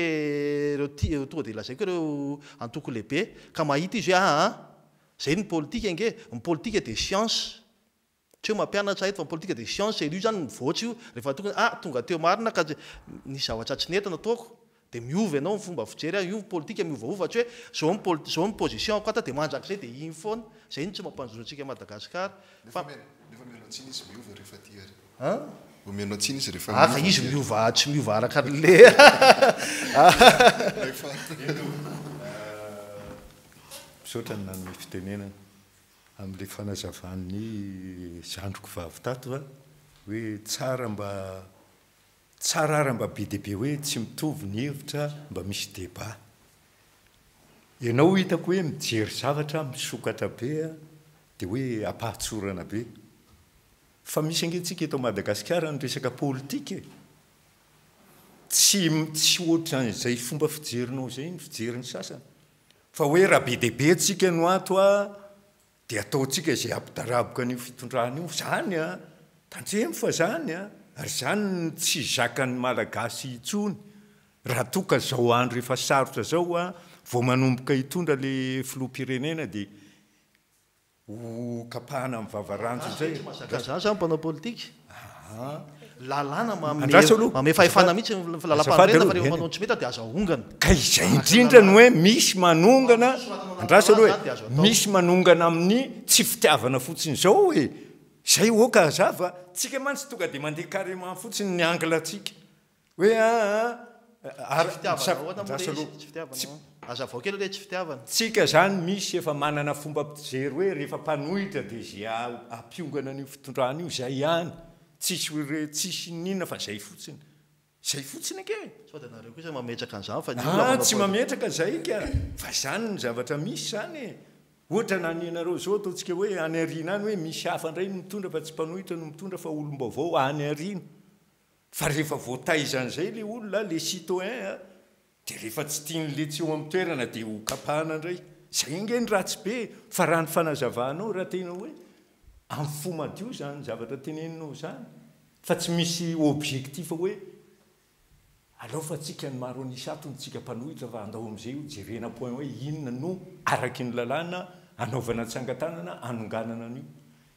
ireo tonga dia lazaiko hoe ireo antoko lehibe ka mahita izy hoe aa, Zay ny politika ange, ny politika dia science, tsy hoe mampianatra ahy eto fa ny politika dia science, élu zany mivoatra io rehefa tokony ah tonga teo marina ka nisy zavatra tsy nety nataoko dia miova ianao ny fomba fijery ahy, io ny politika miovaova tsy hoe zao ny poli zao ny position ako ato dia mandrakizay dia iny foana, zay no tsy mampanjono antsika Madagascar fa. Nefa mihaino, nefa mihaino antsiny izy miova rehefa aty ary. An? Vao mihaino antsiny izy rehefa miova aty ary. Ah ka izy miova ah tsy miova araka anle. Rehefa. Misaotra ny nanome fitenenana amin'ilay fanazavan'ny zandriko vavy tato fa hoe tsara mba tsara ary mba be dia be hoe tsy mitovy ny hevitra mba misy débat. Ianao hitako hoe mijery zavatra misokatra be dia hoe am-pahatsorana be. Fa misy ange tsika eto Madagasikara ny resaka politika e! Tsy tsy ohatran'izay fomba fijerinao izay ny fijerin'ny sasany. Fa hoe raha be dia be tsika no ato a, dia ataontsika izay hampidaraboka an'io fitondrana io. Izany a! Tandremo fa izany a! Ary izany no tsy zakan'ny Malagasy intsony. Raha toa ka izao andro efa sarotra izao a, vao manomboka hitondra ilay filoham-pirenena dia. Ho kapahana amin'ny vava ranjo indray e! Andraso zany mpanao politika? Lalàna manome fahefana mihitsy ny lalam-panorenana fa rehefa manao ny tsy mety dia aza aongana. Ka izay indrindra no hoe misy manongana, andraso aloha e, misy manongana amin'ny tsy fitiavana fotsiny izao e! Izay ok hazava, tsika mantsy tonga dia mandeha carrement fotsiny ny angle-tsika. Hoe aa Tsy fitiavana misav ahoana moa midraso le izy? aloha. Tsy fitiavana Tsy ahoana? Aza avao kely re tsy fitiavana. Tsika zany misy efa manana fomba mpijery hoe rehefa mpanohitra dia ze ampiongana an'io fitondrana io zay ihany, tsisy hoe re tsisy ininona fa zay fotsiny. Zay fotsiny anie e! Sao dia nareo kosa mametraka an'zany fa ny olona Aa manao tsy poli-. mametraka zay ka fa zany ny zavatra misy zany e! Ohatra na ny anareo zao ataontsika hoe any aoriana any hoe misy hafa ndray no mitondra fa tsy mpanohitra no mitondra fa olom-baovao any aoriana. Fa rehefa voataiza an'izay ilay olona, ilay citoyen a, dia rehefa tsy tian'ilay tsy eo amin'ny toerana dia ho kapahana indray. Izay ange ny ratsy be e! Fa raha ny fanazavanao, raha tena hoe amin'ny fo madio izany zavatra teneninao izany, fa tsy misy objectif hoe alaofantsika ny maro an'isa ato ny tsika mpanohitra fa andao amin'izay io jerena point hoe inona no araky ny lalàna hanaovana tsangan-tanana hanonganana an'io.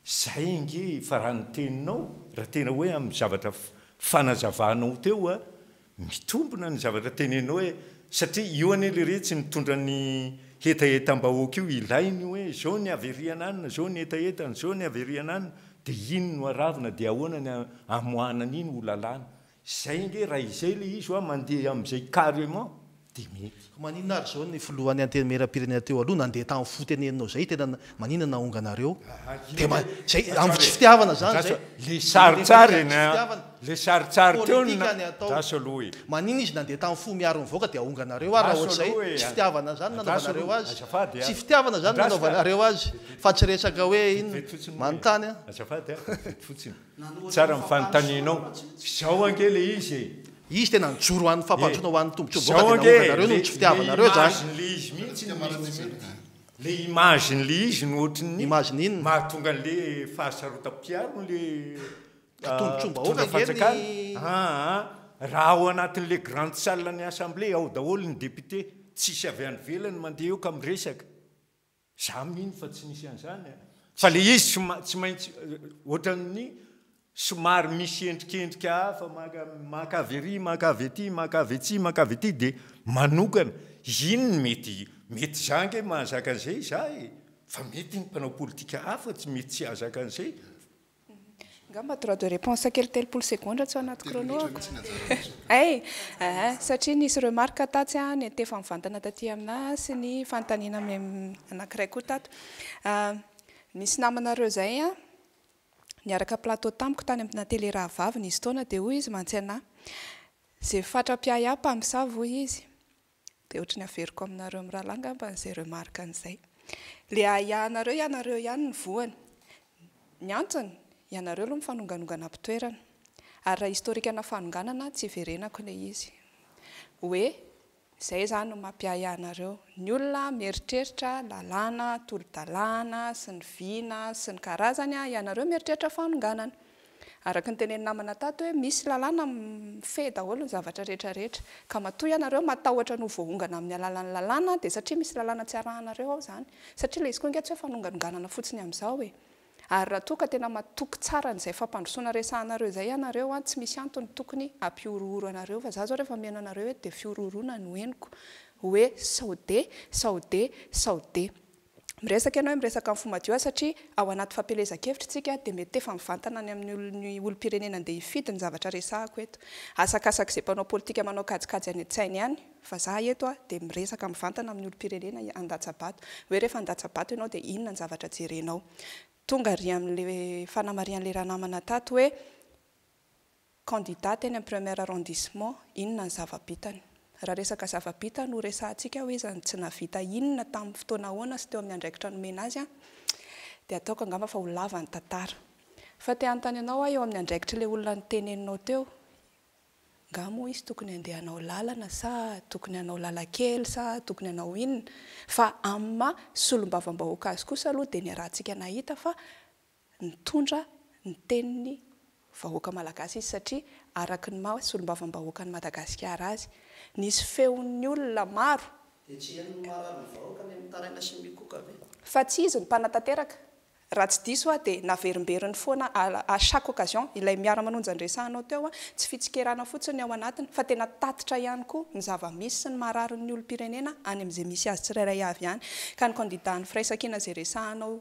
Izay ange efa raha ny teninao, raha tena hoe amin'ny zavatra fanazavanao teo a, mitombina ny zavatra tenenao hoe satria io anie le re tsy mitondra ny hetahetam-bahoaka io, ilainy io hoe zao ny haverian any na zao ny hetahetany, zao ny haverian any, dia iny no aravina dia ahoana ny amoahana an'iny ho lalàna, Izay ange raha izay ilay izy hoa mandeha amin'izay carrement dia mety. Fa maninona ary izao ny filohan'ny antenimieram-pirenena teo aloha nandeha tamin'ny fo teneninao izay tena maninona nahonga anareo dia izay amin'ny tsy fitiavana izany izay ilay sarintsary e ilay sarintsary teo ny andraso aloha e maninona izy nandeha tamin'ny fo miaro ny vahoaka dia hahonga anareo ary raha ohatr'izay tsy fitiavana izany nanaovanareo azy tsy fitiavana izany nanaovanareo azy fa tsy resaka hoe inona manontany aho azafady a vetivety fotsiny. Tsara ny fanontanianao. Zao ange le izy e! Izy tena nijoro ho an'ny fampandrosoana ho an'ny tombotsoa goaka dia nahoana anareo no tsy fitiavanareo izany? Zao ange le image-n'le izy mihitsy no tsy mety. Le image-n'le izy no ohatry ny mahatonga an'le fahasarotam-piaro an'le mpitondra fanjakana. Aa raha ao anatin'le grande salle-n'ny assemblée ao daholo ny députés, tsisy avy any ivelany mandeha eo ka miresaka. Za mino fa tsy nisy an'zany a! Fa le izy tsy tsy maintsy ohatran'ny somary misy endrikendrika hafa maka maka avy ery maka avy ety maka avy etsy maka avy ety de manokana iny ny mety mety za ange mahazaka an'zay za e! Fa mety ny mpanao politika hafa tsy mety tsy hahazaka an'zay. Angamba droit de réponse kely telopolo segondra tsy ao anaty chrono ako. Hay! Aa! Satria nisy remarque tatsy an, ny antefa mivantana taty aminà sy ny fanontaniana anankiray koa tato. Aa! Nisy namanareo izay an, niaraka plateau tamiko tany aminà télé rahavavy nisy fotoana dia hoy izy mantsy anà, Izay fatra mpiahiahy mpamosavy hoy izy. Dia ohatry ny averiko aminareo mirahalahy angamba izay remarque an'izay. Ilay ahiahinareo ianareo ihany ny voany. Ny antony, ianareo aloha mifanonganongana am-pitoerana. Ary raha historique-na fanonganana, tsy hiverenako ilay izy. Hoe, izay izany no mampiahiahy anareo. Ny olona mieritreritra lalàna, tolo-dalàna, sy ny vina, sy ny karazany, ianareo mieritreritra fanonganana. Araka ny tenenin'ny namana tato hoe misy lalàna mifehy daholo ny zavatra rehetra rehetra ka matoa ianareo matahotra ny ho voahongana amin'ny alalan'ny lalàna dia satria misy lalàna tsy arahanareo ao izany satria ilay izy koa ange tsy hoe fanonganonganana fotsiny amin'izao e! ary raha toa ka tena matoky tsara an'izay fampandrosoana resahanareo izay ianareo an tsy misy antony tokony hampihorohoro anareo fa za zao rehefa mihaino anareo eto dia fihorohoroana no henoko hoe sao de sao de sao de Miresaka ianao hoe miresaka amin'ny fo madio aho satria ao anaty fampielezan-kevitra isika dia mety efa mivantana any amin'ny olon'ny olom-pirenena andeha hifidy ny zavatra resahako eto. Asakasak'izay mpanao politika manao kajikajy any an-tsainy ihany fa za eto dia miresaka mivantana amin'ny olom-pirenena handatsa-bato. Hoe rehefa handatsa-bato ianao dia inona ny zavatra jerenao. Tonga ary amin'ilay fanamarihan'ilay ranamana tato hoe, Candidat teny am premier arrondissement, inona ny zava-bitany? Raha resaka zava-bita no resahantsika hoe izany tsy nahavita inona tamin'ny fotoana ahoana sy teo amin'ny andraikitra nomena azy an, dia ataoko angamba fa ho lava ny tantara. Fa te hanontany anao aho eo amin'ny andraikitr'ilay olona noteneninao teo, nga moa izy tokony handeha hanao lalana sa tokony hanao lalan-kely sa tokony hanao inona? Fa amin'ny maha solombavambahoaka azy kosa aloha dia niarahantsika nahita fa nitondra ny tenin'ny vahoaka malagasy izy satria araka ny maha solombavambahoakan'i Madagasikara azy, nisy feon'ny olona maro. Dia tsy henon'ny mararin'ny vahoaka ny mitaraina sy ny mikoka ve? Fa tsy izy no mpanatanteraka? Raha tsy diso aho dia naverimberiny foana à chaque occasion ilay miara-manonja niresahanao teo, tsy fitsikerana fotsiny ny ao anatiny fa tena tatitra ihany koa ny zava-misy sy ny mararin'ny olom-pirenena any amin'izay misy azy tsirairay avy any ka ny kandidàn'ny firaisankina izay resahanao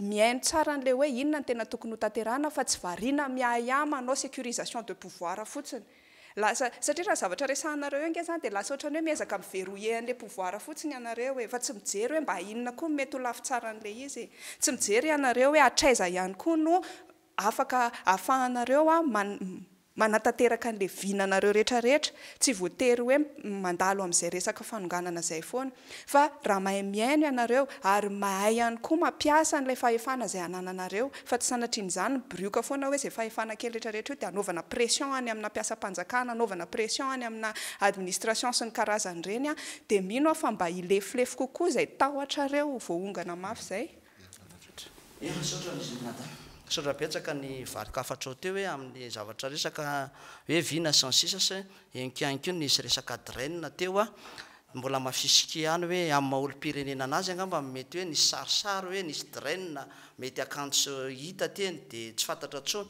Mihaino tsara an'ilay hoe inona no tena tokony hotanterahina fa tsy variana miahiahy manao securisation de pouvoir fotsiny. Lasa, satria raha ny zavatra resahinareo eo ange izany dia lasa ohatran'ny hoe miezaka mi-verrouiller an'ilay pouvoir fotsiny ianareo e, fa tsy mijery hoe mba inona koa no mety ho lafitsaran'ilay izy e. Tsy mijery ianareo hoe hatraiza ihany koa no. Afaka ahafahanareo manatanteraka an'ilay vinanareo rehetrarehetra, tsy voatery hoe mandalo amin'izay resaka fanonganana izay foana. Fa raha mahay mihaino ianareo ary mahay ihany koa mampiasa an'ilay fahefana izay anananareo, fa tsy sanatrian'izany mibirioka foana hoe izay fahefana kely rehetrarehetra io dia anaovana pression any amina mpiasam-panjakana, anaovana pression any amina administration sy ny karazan'ireny, dia mino aho fa mba hilefilefy kokoa izay tahotrareo ho voaongana mafy izay. Misaotra ry Jonathan. Misaotra betsaka ny valo kafatrao teo hoe amin'ny zavatra resaka hoe vina sy ny sisa sy eny ko ihany ko nisy resaka draine teo a, mbola mafisika ihany hoe amin'ny maha olom-pirenena anazy angamba no mety hoe nisy sarisary hoe nisy draine mety akanjo hita teny dia tsy fantatra intsony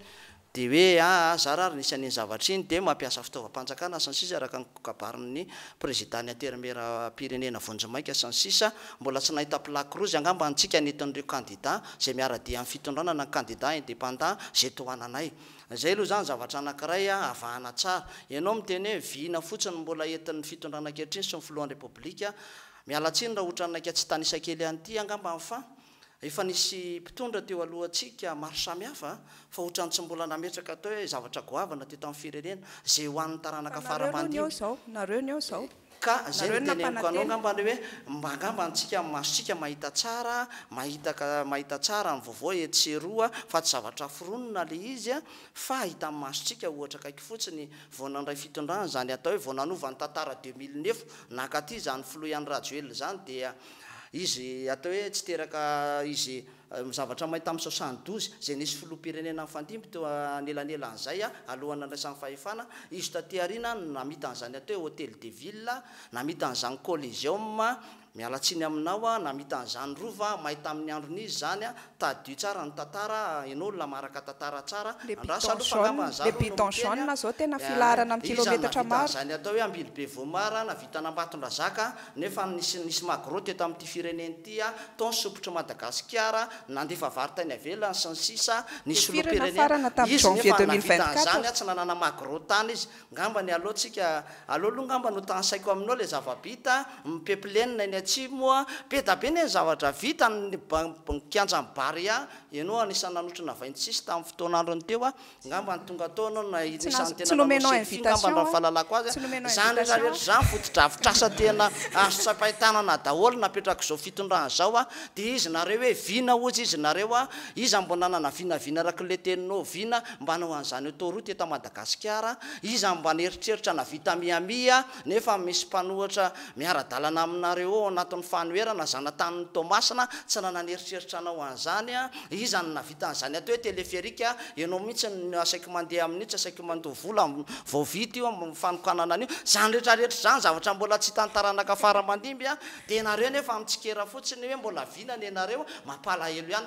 Dia hoe aa zara ary nisy an'iny zavatra iny dia mampiasa fitaovam-panjakana sy ny sisa araka ny kabarin'ny prezidàn'ny antermeram-pirenena vonjimaika sy ny sisa Mbola tsy nahita plaque rouge angamba antsika ny hiton'ireo kandidà izay miara-dia amin'ny fitondràna na ny kandidà independant izay tohananay. Izay aloha izany zavatra anankiray avahana tsara. Ianao miteny hoe vina fotsiny no mbola entin'ny fitondràna ankehitriny sy ny filohan'ny Repoblika. Miala tsiny raha otran'ny naika tsy tanisa kely an'ity angambany fa Efa nisy mpitondra teo alohantsika maro samihafa fa otrany tsy mbola nametraka atao hoe zavatra goavana teto amin'ny firenena izay ho an'ny taranaka fara aman-dinika. Ka izay no teneniko anao ngambany hoe mba angamba antsika amin'ny masontsika mahita tsara, mahita mahita tsara ny vaovao etsy sy eroa fa tsy zavatra foronina ilay izy fa hita amin'ny masontsika ohatra akaiky fotsiny vao nandray fitondrana izany atao hoe vao nanova ny tantara deux mille neuf nankaty izany filoha ihany Rajoelina izany dia Izy atao hoe tsy teraka izy zavatra mainty tamin'ny soixante douze izay nisy filoham-pirenena nifandimby teo anelanelan'izay alohan'ny nandraisany fahefana. Izy taty aoriana no namita an'izany atao hoe Hôtel de Ville, namita an'izany Coliseum, miala tsiny aminao, namita an'izany Rova, may tamin'ny andron'izy izany, Tadidio tsara ny tantara a! Ianao olona maharaka tantara tsara a! Le Andraso bidon aloha fa jaune, angamba za le aloha no bidon miteny jaune a! zao tena filaharana amin'ny Iza no kilometatra nahavita maro. an'izay ny atao hoe Ambilobe Vohimar a, nahavita an'Ambatondrazaka a, nefa ny nisy nisy magro teto amin'ity firenena ity a, tao ny sompitry Madagasikara, ny nandefa vary tany ivelany sy ny sisa, ny Dia firy no solom-pirenena, nafarana tamin'ny izy janvier nefa nahavita 2024? an'izany a, tsy nanana magro tany izy. Ngambany aleo tsika aleo aloha ngamba no tansaiko aminao le zavabita ny pepilenina eny atsimo a be da be ne ny zavatra vita ny ny kianjan'i Barea ianao anisany nanotrona vingt six tamin'ny fotoan'androny teo a ngamba ny tonga tao ianao na anisany tena nanao selfie ngamba raha ny fahalalako azy a zany rehetra rehetra zany fotodrafitrasa tena azo tsapain-tanana daholo napetrak'izao fitondrana izao a de izy nareo hoe vina ozy izy nareo a iza mbo nanana vinavina araka le teninao vina Mba hanao an'izany autoroute eto Madagasikara, iza no mba nieritreritra nahavita mihamia nefa misy mpanohatra miara-dalana aminareo ao anatin'ny fanoherana, zanatanin'i Toamasina tsy nanana eritreritra hanao an'izany an, iza no nahavita an'izany, atao hoe téléphérique ianao mihitsy no asaiky mandeha amin'io, tsy asaiky mandoa vola, vao vita io amin'ny fanokanana an'io, izany rehetra rehetra izany zavatra mbola tsy hitan'ny taranaka fara aman-dimby an, dia ianareo nefa mitsikera fotsiny hoe mbola vinana ianareo, mampalahelo ihany.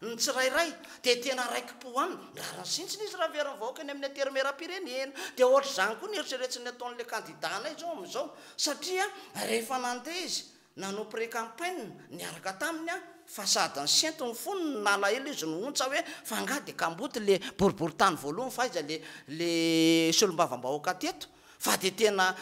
Ny tsirairay dia tena raiki-po aminy. Rariny sintsiny izy raha very ny vahoaka eny amin'ny aterimeram-pirenena. Dia hoatr'izany koa ny eritreretsin'ny ataon'ilay kandida anay izao amin'izao. Satria rehefa nandeha izy nanao pré-campagne niaraka taminy aho, fa sady nisento ny fony no nalahelo izy no ontsa hoe fa angaha dia kamboty ilay boriboritany voalohany fa aiza ilay solombavambahoaka teto? Fa dia tena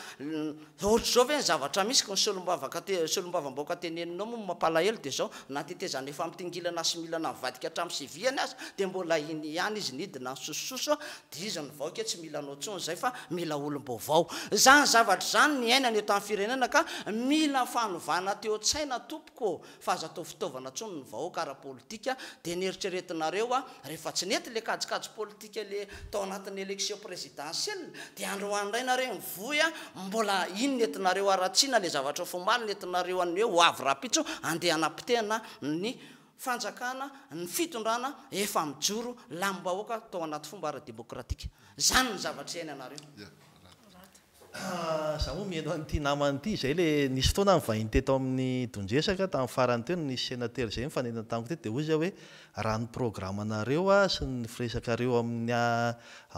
ohatr'izao ve ny zavatra misy ka ny solombavambahoaka teneninao moa no mampalahelo dia izao na tetezana efa mitingilana sy milana mivadika hatramin'ny sivihany aza dia mbola iny ihany izy nidina ny sosososo dia izy ny vahoaka tsy mila anao intsony izay fa mila olom-baovao izany zavatra izany niainana eto amin'ny firenena ka mila fanovana teo tsaina tompoko ô fa aza atao fitaovana tsony ny vahoaka ara politika, de ny eritreretinareo a rehefa tsy nety le kajikajy politika le tao anatin'ny election presidentielle de androany ndray nareo mivoy a mbola ino nentinareo aratsiana le zavatra ofomaly nentinareo an'ny hoe ho avy rapitso andeha hanapotehina ny fanjakana ny fitondrana efa mijoro lamim-bahoaka tao anaty fomba ara demokratika zany ny zavatra iainanareo. Za moa mihaino an'ity namana ity izay le nisy fotoana aho nivahiny teto amin'ny Donjesaka tamin'ny farany teo nisy sénateur izay nifanena tamiko teo dia hoy izy aho hoe raha ny programanareo sy ny firesakareo amin'ny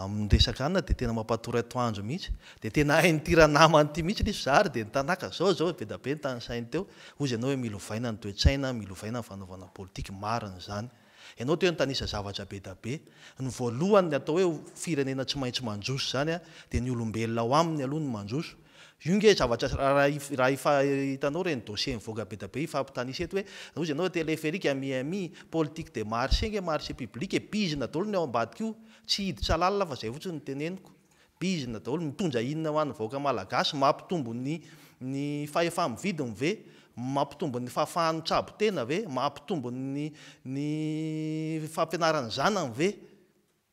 amin'ny resaka anona dia tena mampatory atoandro mihitsy dia tena hain'ity ranamana ity mihitsy ilay izy za ary dia nitanàka zao zao be da be ny tanisainy teo hoy izy ianao hoe milovaina ny toetsaina milovaina ny fanaovana politika marina izany Ianao teo nitanisa zavatra be da be. Ny voalohany ny atao hoe firenena tsy maintsy mandroso izany dia ny olombelona ao aminy aloha no mandroso. Io nge zavatra raha efa hitanao ireny dossier mivoaka be da be hifampitanisa eto hoe ozy ianao telepherique à Miami, politique de marché nge marché public e, bizina daholo ny ao ambadika io. Tsy hiditra lalina aho fa izay fotsiny no teneniko. Bizina daholo, mitondra inona ho an'ny vahoaka malagasy? Mampitombo ny ny fahefa-mividiny ve? Mampitombo ny fahafahany mitsabo tena ve? Mampitombo ny ny fampianaran'ny zanany ve?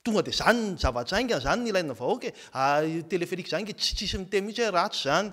Tonga dia izany ny zava-tsainga, izany no ilain'ny vahoaka e! Ary io téléphérique izany ange tsy tsisy miteny mihitsy hoe ratsy izany.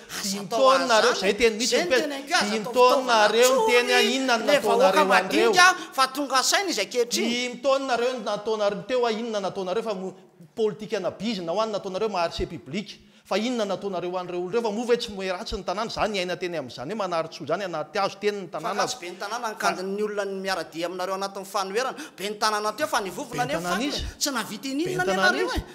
Aza atao Inona aza nareo zany zay teny misy zay ny teny ange aza Inona atao fitaovana nareo ny teny a, inona no le vahoaka nataonareo an'ireo? madinika fa tonga saina izy ankehitriny. Inona nareo ny nataonareo teo a, inona nataonareo fa mo, politikana bizina hoany nataonareo marche public fa inona nataonareo hoan'ireo olona ireo fa moa ve tsy moe ratsy ny tanàna zany niaina teny amin'izany hoe manarintsoa zany anaritiazo teny ny tanàna Fakatsy ben'ny tanàna ny fa kandin'ny olona ny miara-dia aminareo anatin'ny fanoherana, ben'ny tanàna teo fa ny vovona anie ny Bentanan'iza? fakiny tsy nahavita in'inona anie Bentanan'iza? nareo e!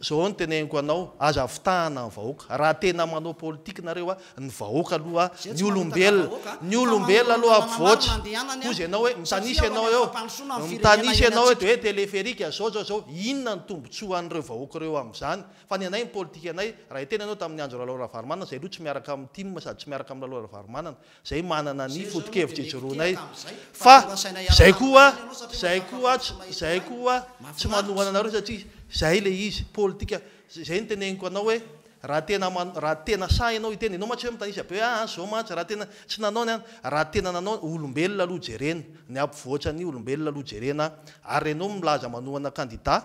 Zao no teneniko anao, aza avitahana ny vahoaka, raha tena manao politique nareo a, ny vahoaka aloha, ny olombelona, ny olombelona aloha ampivoatra, koa zay enao hoe mitanisa enao eo, mitanisa enao eto hoe téléphérique zao zao zao, inona ny tombotsoa an'ireo vahoaka ireo amin'izany, fa ny anay ny politique anay, raha hiteny enao tamin'ny Andry Lalao Ravalomanana, zay aloha tsy miaraka amin'ny tim sady tsy miaraka amin'ny Lalao Ravalomanana, Izay manana ny foto-kevitra ijoroanay fa izay koa izay koa izay koa tsy manohana anareo satria izay ilay izy, politika. Izay no teneniko anao hoe raha tena manao raha tena sahy ianao hiteny, ianao mantsy hoe mitanisa be hoe aa izao mantsy raha tena tsy nanao ny an, raha tena nanao ny, olombelona aloha jerena, ny hampivoatra ny olombelona aloha jerena ary ianao milaza manohana kandida,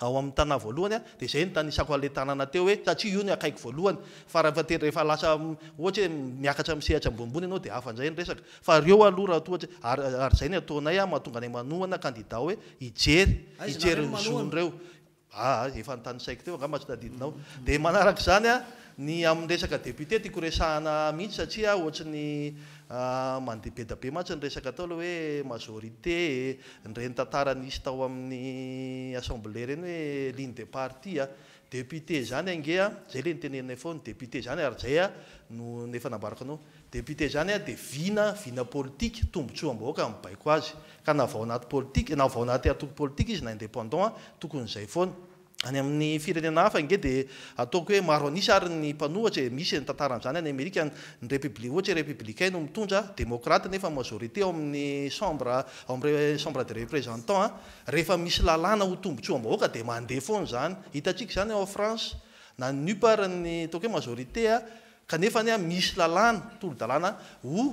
Ao amin'ny tana voalohany dia izay notanisako an'ilay tanana teo hoe satria io no akaiky voalohany fa rehefa te rehefa lasa ohatra hoe miakatra amin'ny sehatra ambonimbony ianao dia hafa indray ny resaka fa ireo aloha raha toa ohatra ary ary izay no ataonay an mahatonga anay manohana kandida hoe hijery hijery ny zon'ireo aa efa notanisaiko teo angamba tsy tadidinao dia manaraka izany an ny amin'ny resaka député tiako resahana mihitsy satria ohatry ny aa mandeha be dia be mantsy ny resaka atao ilay hoe majorité Ireny tantara nisy tao amin'ny assemblée ireny hoe ligne de parti a député izany ange a, izay ilay nitenenanay foana, député izany ary izay a no efa nambarako anao, député izany a dia vina, vina politika, tombontsoam-bahoaka mibaiko azy, ka na vao anaty politika, na vao anaty antoko politika izy na indépendant a, tokony izay foana. Any amin'ny firenena hafa ange dia ataoko hoe maro an'isa ary ny mpanohatra e, misy ny tantara an'izany any Amerika, ny repibli, ohatra hoe républicain no mitondra, démocrate nefa majorité ao amin'ny chambre, ao amin'ny chambre des représentants a, rehefa misy lalàna ho tombotsoam-bahoaka dia mandeha foana izany, hitantsika izany ao France na ny nup ary ny ataoko hoe majorité a, kanefa anie misy lalàna, tolo-dalàna ho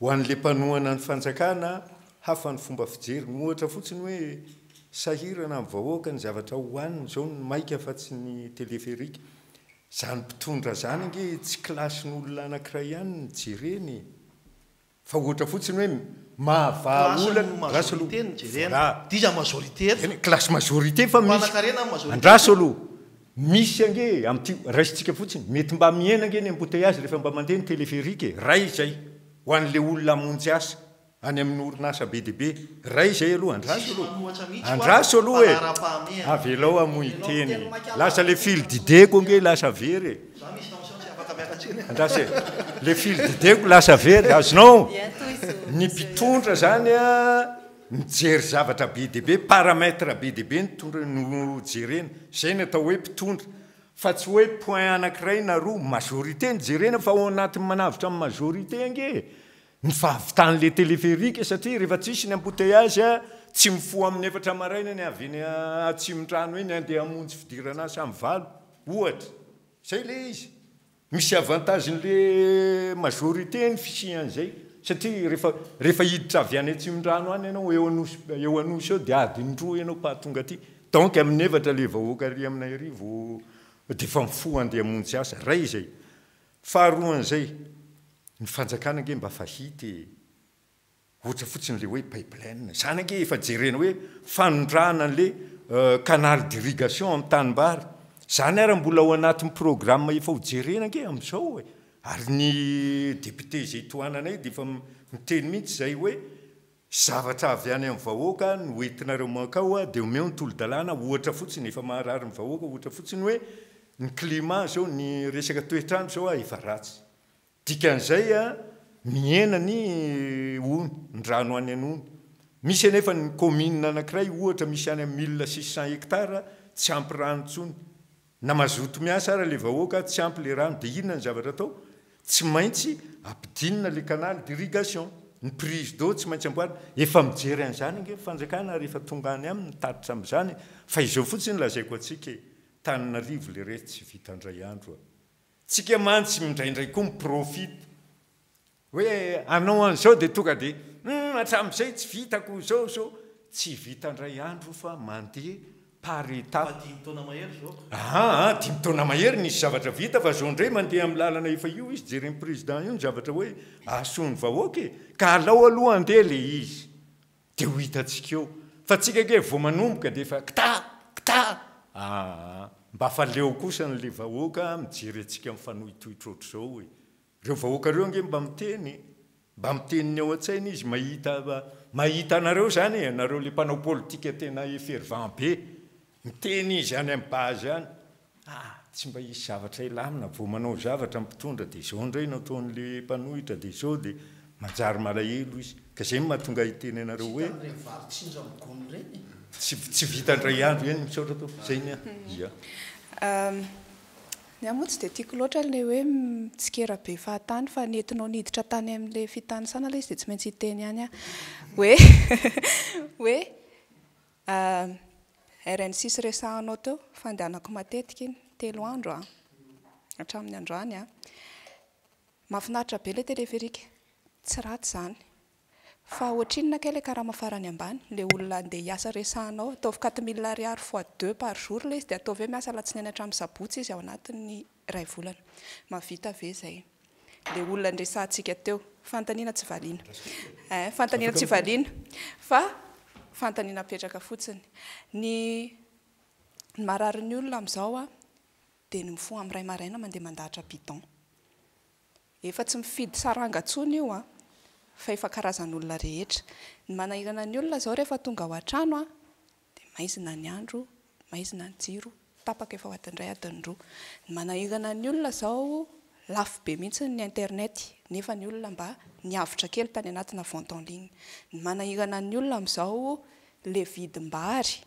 Ho an'le mpanohana ny fanjakana, hafa ny fomba fijeriny. Ohatra fotsiny hoe sahirana amin'ny vahoaka ny zavatra hohaniny izao ny maika fa tsy ny téléphérique. Zany mpitondra zany ange tsy classe-n'olona anakiray ihany ny jereny e! Fa ohatra fotsiny hoe mahavaha olana. Andraso aloha. Voilà. Classe majorité fa misy. Andraso aloha. Misy ange e amin'ity raisintsika fotsiny, mety mba mihena ange ny embouteillage rehefa mba mandeha ny téléphérique e, ray izay ho an'ilay olona hamonjy asa any amin'ny orinasa be dia be, ray izay aloha, andraso aloha, andraso aloha e, avelao hamoy tena e, lasa ilay fil d'idée-ko ange lasa very e, andraso e, ilay fil d'idée-ko lasa very, azonao ny mpitondra izany an. Mijery zavatra be dia be, paramètre be dia be no jerena, izay no atao hoe mpitondra, fa tsy hoe point anankiray na roa, majorité no jerena fa ao anatin'ny manavotra amin'ny majorité ange ny fahavitan'ilay téléphérique satria rehefa tsisy ny embouteillage tsy mifoha amin'ny efatra maraina ny avy eny Atsimondrano eny handeha hamonjy fidirana asa amin'ny valo ohatra, izay ilay izy. Misy avantage n'le majorité ny fisian'izay satria rehefa rehefa hiditra avy any atsimondrano any ianao eo anosy eo anosy eo dia adiny roa ianao paha tonga aty donc amin'ny efatra le vahoaka ary aminay ary vao dia efa mifoha handeha hamonjy asa ray izay faharoan'izay ny fanjakana ange mba fa hita e! Ohatra fotsiny le hoe pipeline, izany ange efa jerena hoe fanondrahana anle canal d'irrigation amin'ny tanimbary, izany ary mbola ao anatin'ny programme efa ho jerena ange amin'izao e! Ary ny député izay tohanana eo dia efa miteny mihitsy izay hoe zavatra avy any amin'ny vahoaka no hoentinareo mankao dia omeo ny tolo-dalàna, ohatra fotsiny efa maharary ny vahoaka ohatra fotsiny hoe ny climat izao, ny resaka toetr'andro izao efa ratsy. Dikan'izay, mihena ny ony, ny rano any an'ony. Misy anefa ny kaominina anankiray, ohatra, misy any amin'ny mille six cents hectares, tsy ampy rano intsony. Na mazoto miasa ara ilay vahoaka, tsy ampy ilay rano. Dia inona ny zavatra atao? Tsy maintsy ampidinina ilay canal d'irrigation. Ny prise d'eau tsy maintsy amboarina. Efa mijery an'izany ange ny fanjakana ary efa tonga any aminy ny tatitra amin'izany. Fa izao fotsiny lazaiko antsika e, tanin'arivo ilay resy tsy vita indray andro. Tsika mantsy mindraindray koa miprofite hoe anao an'izao dia tonga dia humm hatramin'izay tsy vitako izao izao, tsy vita indray andro io fa mandeha par étape. Fa dimy taona mahery izao. Aa aa dimy taona mahery nisy zavatra vita fa izao indray mandeha amin'ny lalana efa io izy jeren'ny président io ny zavatra hoe hahasoa ny vahoaka e! Ka alao aloha handeha ilay izy. Dia ho hitantsika eo. Fa tsika ange vao manomboka dia efa kta! kta! aa! Mba fa leo kosa ny le vahoaka mijery antsika mifanohitohitra ohatr'izao e! Reo vahoaka reo ange mba miteny e! Mba miteny ny ao an-tsainy izy, mahita mahita anareo izany e! Anareo le mpanao politika tena efervent be! Miteny izy any am base any! A, Tsy mba hisy zavatra hilamina, vao manao zavatra ny mpitondra dia izao indray no ataon'ilay mpanohitra dia izao dia manjary malahelo izy. Ka izay no mahatonga ahy hiteny anareo hoe. Tsy hitan'ireny vary tsinjo amin'ny gony ireny e. Tsy, tsy vita indray andro ireny, misaotra tompoko, izay ny ahy, ia. A, Ny ahy moa tsy dia tiako loatra ilay hoe mitsikera be fahatany fa nentinao niditra tany amin'ilay fitanisana ilay izy dia tsy maintsy hiteny ihany aho hoe, hoe. Ah, rnc sy resahanao teo, fandehanako matetika iny, telo andro an, hatramin'ny androany an. Mahafinaritra be ilay téléphérique, tsy ratsy izany. Fa ohatrinona kay ilay karama farany ambany, ilay olona handeha hiasa resahanao, ataovy quatre mille ariary fois deux par jour ilay izy, dia ataovy hoe miasa alatsinainy hatramin'ny sabotsy izy ao anatin'ny. iray volana. Mahavita ve izay? Ilay olona niresahantsika teo. Fanontaniana tsy valiana. Eh, fanontaniana tsy valiana. Fa fanontaniana apetraka fotsiny. Ny ny mararin'ny olona amin'izao dia ny mifoha amin'ny iray maraina mandeha mandahatra bidon. Efa tsy mifidy saranga intsony io an, fa efa karazan'olona rehetra. Ny manahirana ny olona izao rehefa tonga ao an-trano an, dia maizina ny andro, maizina ny jiro, tapaka efa ho adin-dray adin-droa. Ny manahirana ny olona izao, lafo be mihitsy ny internet nefa ny olona mba niavotra kely tany anatina vente en ligne. Ny manahirana ny olona amin'izao, ilay vidim-bary,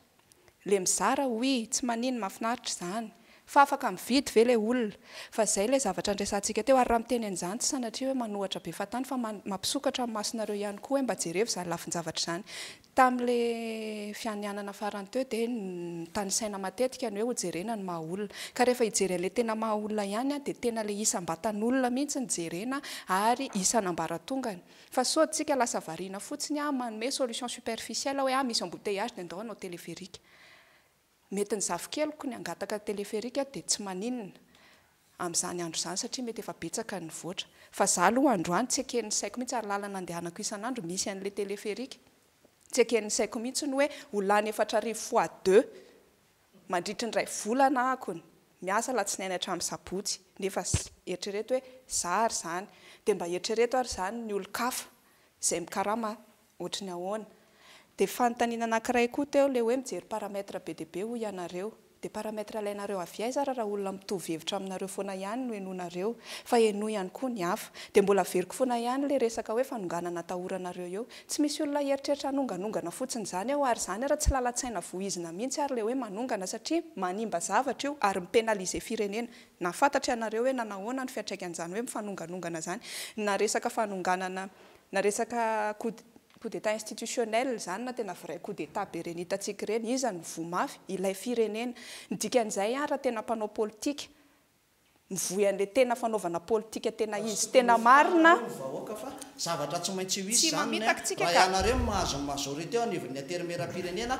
ilay mizara oui, tsy manino, mahafinaritra izany, fa afaka mividy ve ilay olona? Fa izay ilay zavatra niresahantsika teo, ary raha miteny an'izany tsy sanatria hoe manohatra be fahatany fa mampisokatra ny masonareo ihany koa hoe mba jerevo izany lafin-javatra izany. Tamin'ilay fianianana farany teo dia notanisaina matetika ny hoe hojerena ny maha olona. Ka rehefa hijery an'ilay tena maha olona ihany dia tena ilay isam-batan'olona mihitsy no jerena ary isan'ambaratongany. Fa sao tsika lasa variana fotsiny manome solution superficielle hoe misy embouteillage dia andao hanao téléphérique. Mety ny zafikeliko ny hangataka teleferika dia tsy maninona amin'izany andro izany satria mety efa betsaka ny nivoatra. Fa izaho aloha androany tsy eken'ny saiko mihitsy ary lalana andehanako isan'andro misy an'ilay teleferika. Tsy eken'ny saiko mihitsy ny hoe ho lany efatra arivo fois deux mandritry ny iray volana ahako ny miasa alatsinainy hatramin'ny sabotsy. Nefa eritrereto hoe izaho ary izany. Dia mba eritrereto ary izany ny olon-kafa izay mikarama Ohatry ny ahoana? Dia fanontaniana anankiray koa teo ilay hoe mijery paramètre be dia be hoy ianareo. Dia paramètre alainareo avy aiza ary raha olona mitovy hevitra aminareo foana ihany no henoinareo fa henoy ihany koa ny hafa? Dia mbola averiko foana ihany ilay resaka hoe fanonganana atahoranareo eo. Tsy misy olona hieritreritra hanonganongana fotsiny izany eo ary izany ary tsy lalan-tsaina vohizina mihitsy ary ilay hoe manongana satria manimba zavatra io ary mi-penaliser firenena. Na fantatry ianareo hoe nanahoana ny fiantraikan'izany hoe mifanonganongana izany na resaka fanonganana Na resaka coup coup d'etat institutionnel izany na tena vrai coup d'etat be ireny hitantsika ireny, iza no voa mafy? Ilay firenena. Ny dikan'izay ary raha tena mpanao politika, mivoy an'ilay tena fanaovana politika tena izy tena marina, Azontsika torohevitra eo ny vahoaka fa zavatra tsy maintsy ho hisy izany ny an, raha ianareo no mahazo ny majorité eo anivon'ny aterimeram-pirenena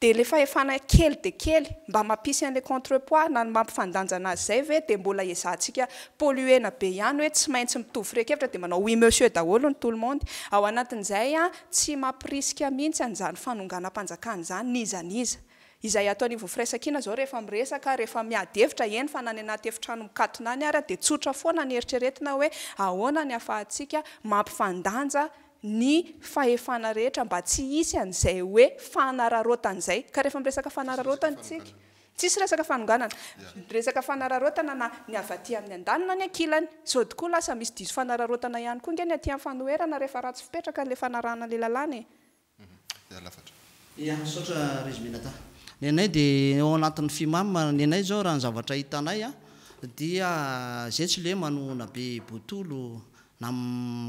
Dia ilay fahefana kely dia kely mba mampisy an'ilay contre-poids na ny mampifandanjana azy izay ve dia mbola ezahantsika polluer-na be ihany hoe tsy maintsy mitovy firehan-kevitra dia manao oui monsieur daholo ny tout le monde ao anatin'izay an, tsy mampirisika mihitsy an'izany fanonganam-panjakana izany n'iza n'iza. Izay ato anivon'ny firaisankina izao rehefa miresaka, rehefa miady hevitra, eny fa na any anaty efitrano mikatona any ary dia tsotra foana ny eritreretina hoe ahoana ny ahafahantsika mampifandanja ny fahefana rehetra mba tsy hisy an'izay hoe fanararaotana izay. Ka rehefa miresaka fanararaotana isika, tsisy resaka fanonganana. Resaka fanararaotana na ny avy aty amin'ny andaniny na ny ankilany. Izao tokoa lasa misy diso fanararaotana ihany koa ange ny aty amin'ny fanoherana rehefa ratsy fipetraka an'ilay fanarahana ilay lalàna e. Ia, misaotra Régime Natha. Ny anay dia ao anatin'ny Fimam, ny anay izao raha ny zavatra hitanay dia Zetsy Lema no nabe Botolo Na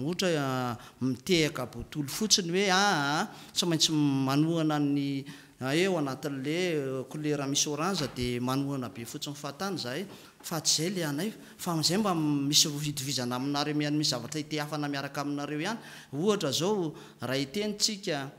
ohatra mitehaka botolo fotsiny hoe aa tsy maintsy manohana ny ae ao anatin'le kolera misy orange dia manohana be fotsiny fahatany izahay fa tsy izay le anay fa amin'izay mba misy roa fitovizana aminareo mianmisy zavatra hitehafana miaraka aminareo ihany ohatra izao raha hiteny tsika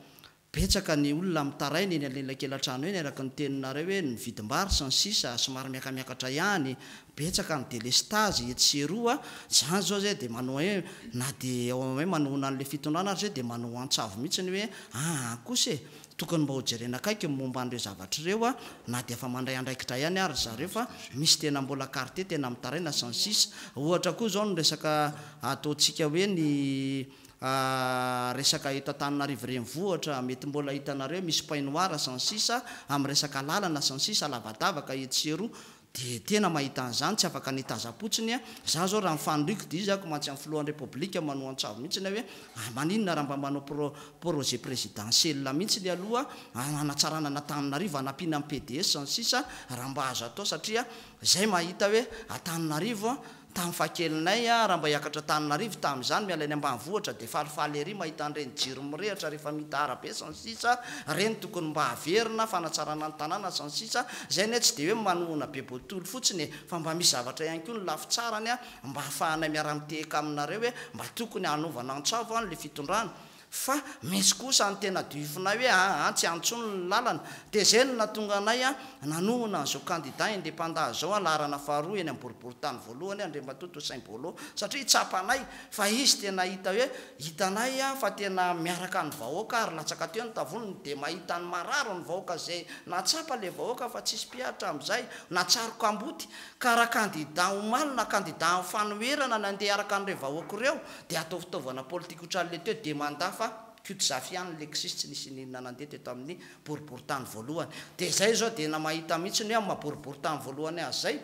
Betsaka ny olona mitaraina eny anelakelantrano eny araka ny teninareo hoe ny vidim-bary sy ny sisa somary miakamiakatra ihany, betsaka ny delestazy etsy sy eroa, zany zao zay dia manao hoe na dia ao hoe manohina an'ilay fitondrana ary zay dia manao antsavo mihitsy ny hoe aa kosa e! tokony mba ho jerena akaiky ny momba an'ireo zavatra ireo a! na dia efa mandray andraikitra ihany ary ry zareo fa misy tena mbola carte tena mitaraina sy ny sisa, ohatra koa zao ny resaka ataontsika hoe ny Ahh resaka eto Antananarivo renivohitra mety mbola hitanareo misy painoir sy ny sisa amin'ny resaka lalana sy ny sisa lavadavaka etsy sy eroa dia tena mahita an'izany tsy afaka ny hitazam-potsiny a! Za zao raha ny faniriako dia izy ako mantsy amin'ny filohan'ny repoblika manoantsavo mihitsiny aho hoe maninona raha mba manao pro projet présidentiel mihitsiny aloha hanatsarana an'Antananarivo hanampiana ny PDS sy ny sisa raha mba azo atao satria zay mahita hoe Antananarivo Tamin'ny fahakelinay, raha mba hiakatra Antananarivo tamin'izany, miala eny ambanivohitra, dia falifaly ery mahita an'ireny jiro mirehitra rehefa mita arabe sy ny sisa, ireny tokony mba haverina, fanatsarana ny tanàna sy ny sisa, izay anie tsy dia hoe manohana be Botolo fotsiny e, fa mba misy zavatra ihany koa ny lafy tsarany mba hahafahanay miara-mitehaka aminareo hoe mba tokony hanovana an-tsavo an'ilay fitondrana. Fa misy kosa ny tena doifinay hoe aa tsy any tsony ny lalana. Dia zay no natonga anay nanohona an'izao candidat independant izao an laharana faharoa eny amin'ny boriborintany voalohany an Andriamatoa Toussaint Bolo satria tsapanay fa izy tena hita hoe hitanay fa tena miaraka ny vahoaka ary latsaka teo ny tavoniny dia mahita ny marary ny vahoaka izay nahatsapa ilay vahoaka fa tsisy mpia hatramin'izay na tsary kamboty ka raha candidat omaly na candidat amin'ny fanoherana ny andeha araka an'ireo vahoaka ireo De atao fitaovana politika otrany le teo de manda fa cute zafy ihany ny lexus tsy nisy in'inona nandeha teto amin'ny boriboritany voalohany de zay zao de na mahita mihitsy ny hoe amin'ny maha boriboritany voalohany azy zay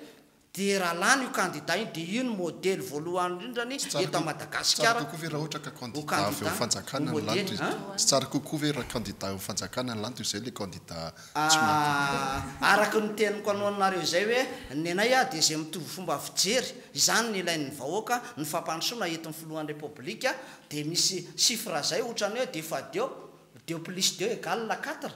de raha lany io candidat iny de iny modely voalohany indrindra ny eto Madagasikara ho candidat ho modely an. Tsy tsara kokoa ve raha candidat ho fanjakana ny lanto izay le candidat Aah araka ny teniko anao nareo izay hoe ny anay ah dia izay mitovy fomba fijery izany ny ilain'ny vahoaka ny fampandrosoana eto ny filohan'ny repoblika dia misy chiffre izay otrany hoe dia fadio deux plus deux égale quatre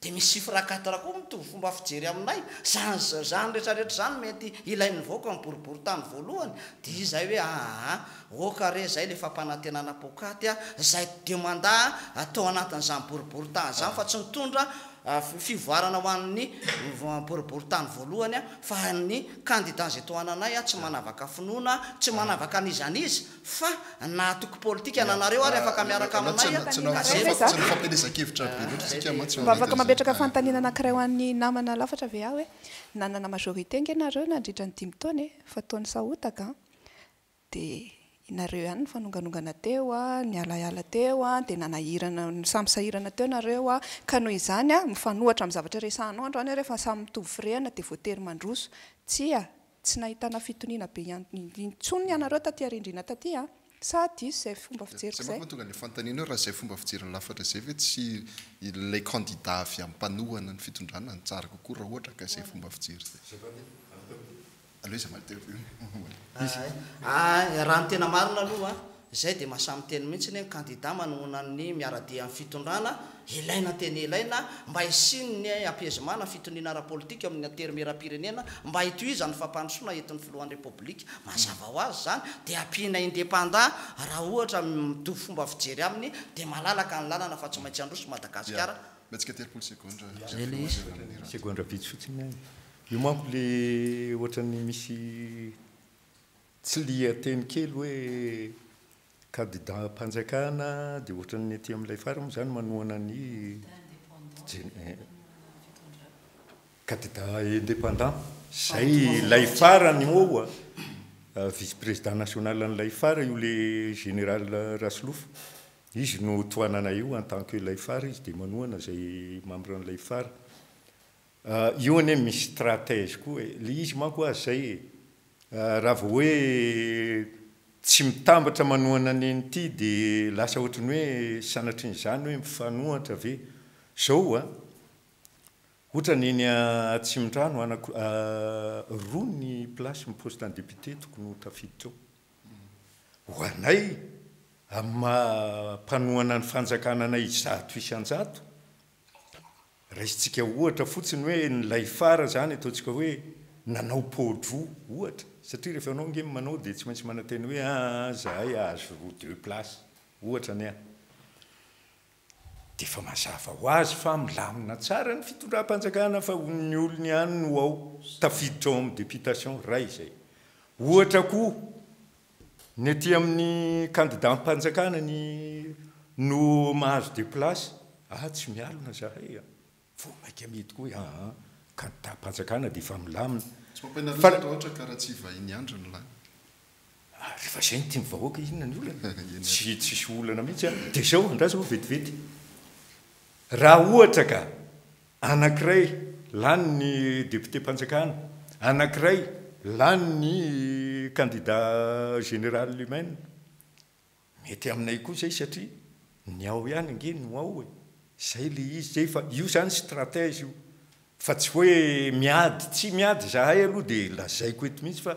dia misy chiffre quatre koa mitovy fomba fijery aminay izany izany retraretra izany mety ilain'ny vahoaka ny boriboritany voalohany dia izay hoe aah Oh ka re zay le fampanantenana poakaty a, zay de mandà tao anatin'izany boriboritany zany fa tsy nitondra fivoarana ho an'ny boriboritany voalohany a, fa ny kandida zay tohananay a tsy manavaka finoana, tsy manavaka an'iza an'iza fa nahatoky politika nanareo ary afaka miaraka aminay a, ka zay fa tsy nifampielezan-kevitra be loatra isika mantsy eo Mba afaka mametraka fanontaniana anankiray ho an'ny namana lafatra ve aho hoe, nanana majorité ange nareo nandritra ny dimy taona e, fa toa nisahotaka an! Dia ianareo ihany nifanonganongana teo, nialahiala teo, dia nanahirana, samy sahirana teo nareo, ka noho izany, mifanohatra amin'ny zavatra resahanao androany aho rehefa samy mitovy firehana dia voatery mandroso. Tsia, tsy nahitana fitoniana be intsony ianareo taty aorindriana taty an! Sa diso izay fomba fijeriko izay? Izay manko no tonga ny fanontaniana hoe raha izay fomba fijery ny lafatra izay ve tsy ilay kandida avy amin'ny mpanohana ny fitondrana no tsara kokoa raha ohatra ka izay fomba fijery izay? Aleo izy hamaly teny fohy. Raha ny tena marina aloha, izay dia mahasahy miteny mihitsy ny kandida manohana ny miara-dia amin'ny fitondrana, ilaina tena ilaina mba hisian'ny apaisement-na fitoniana ara-politika amin'ny aterimeram-pirenena mba hitohizan'ny fampandrosoana entin'ny filohan'ny Repoblika. Mazava ho azy izany dia ampiana independant raha ohatra mitovy fomba fijery aminy dia malalaka ny lalana fa tsy maintsy handroso Madagasikara. Mba antsika telopolo segondra. Segondra vitsy fotsiny ihany. Io manko le ohatran'ny misy tslia teny kely hoe kadidampnjakana dia ohatran'ny aty amin'ilay farany moa izany manohana ny kadidaa independant izay ilay farany moa vice président national an'ilay fara io le général rasolofo izy no tohanana io en tant que ilay fara izy dia manohana izay membre an'ilay fara Ah io anie misy stratège koa e! Le izy manko ah zay e! Raha vao hoe tsy mitambatra manohana ny an'ity de lasa ohatry ny hoe sanatrian'izany hoe mifanohatra ve zao ah! Ohatra ny eny Atsimondrano Anakoh roa ny place ny poste ny député tokony ho tafiditra ao. Ho anay amin'ny maha mpanohana ny fanjakana anay zato isan-jato Raisintsika ohatra fotsiny hoe ny laifara izany ataontsika hoe nanao pot-droa ohatra, satria rehefa ianao ange no manao dia tsy maintsy manantena hoe aa izahay ahazo roa deux place ohatra anie an! Dia efa mazava ho azy fa milamina tsara ny fitondram-panjakana fa ny olony ihany no ao, tafiditra ao amin'ny députation iray izay. Ohatra koa Ny aty amin'ny kandidam-panjakana ny no mahazo de place ah tsy mialona zahay ah vao maika mety koa hoe aa kandidam-panjakana dia efa milamina Tsy mampianareo fa raha ohatra ka raha tsy vahiny andry ny lany. Ah rehefa izay no tian'ny vahoaka inona ny olana? Tsy tsisy olana mihitsy an! Dia izao andraso vetivety raha ohatra ka. Anankiray, lany ny depiotem-panjakana, anankiray, lany ny kandida général lui-même. Mety aminay koa izay satria ny ao ihany ange no ao e! Izay ilay izy, izay fa io izany stratège io fa tsy hoe miady, tsy miady izahay aloha dia lazaiko eto mihitsy fa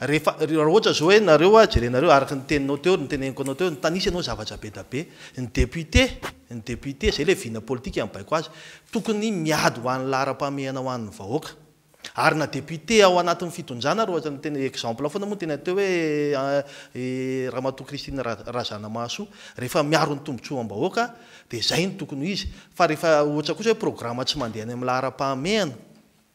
Rehefa, raha ohatra izao hoe nareo a, jerenareo araka ny teninao teo, ny teneniko anao teo, nitanisa ianao zavatra be da be. Ny député, ny député, izay ilay vina politika amin'ny baiko azy, tokony miady ho an'ny laharam-pahamehana ho an'ny vahoaka. Ary na député ao anatin'ny fitondrana, raha ohatra ny tena exemple foana moa ny tena teo hoe i Ramatoa Christine Razanamahasoa, rehefa miaro ny tombontsoam-bahoaka dia izay no tokony ho izy. Fa rehefa ohatra kosa hoe programme tsy mandeha any amin'ny laharam-pahamehana,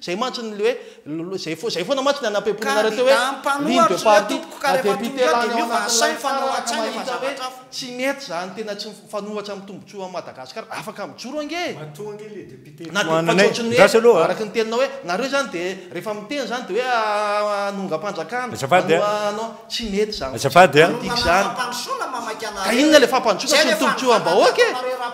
Zay mantsy ny hoe zay fo zay foana mantsy ny anapempoana anareo teo hoe ligne de parti na député lany ao anatin'ilay fanjakana mahita hoe tsy mety zany tena tsy mifanohatra amin'ny tombotsoa an'i Madagascar afaka mijoro ange e! Na dia ataoko ohatrin'ny hoe araka ny teninao hoe nareo zany dia rehefa miteny zany dia hoe hanongam-panjakana hanao tsy mety zany politique zany ka inona ilay fampandrosoana tsy ny tombotsoam-bahoaka e!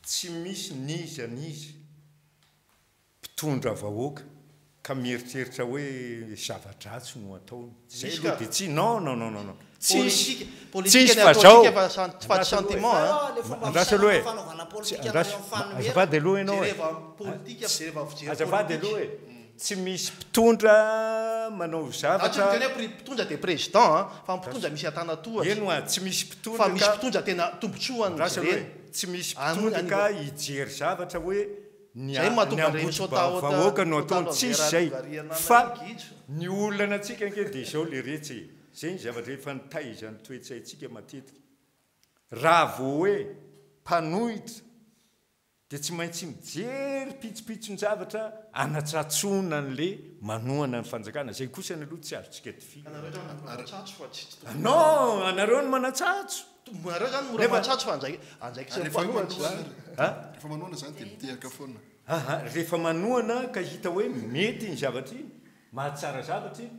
Tsy misy n'iza n'iza mpitondra vahoaka ka mieritreritra hoe zava-dratsy no ataony. Zay aloha dia tsy, non, non, non, non, tsisy, tsisy fa zao, andraso aloha e, andraso, azafady aloha ianao e, azafady aloha e. Tsy misy mpitondra manao zavatra. Atsy no tena hoe mpitondra dia président a, fa mpitondra misy antanatohatra. Eny hoa, tsy misy mpitondra ka. Fa misy mpitondra tena tombotsoany no jerena. Tsy misy mpitondra ka hijery zavatra hoe ny ambotso-bahoaka no ataony, tsisy izay. Fa ny olana antsika ange dia izao leretsy e, izay ny zavatra efa nitaizan'ny toe-tsaintsika matetika. Raha vao hoe mpanohitra dia tsy maintsy mijery pitsopitson-javatra anatsatsoana an'ilay manohana ny fanjakana. Izay kosany aloha tsy azontsika tifirina. Non! Anareo no manatsatso! Ianareo izany mora matsatso fa andraikitry ny mpanohana izany. Rehefa manohana izany dia mitehaka foana. Aha, rehefa manohana ka hita hoe mety iny zavatra iny, mahatsara zavatra iny,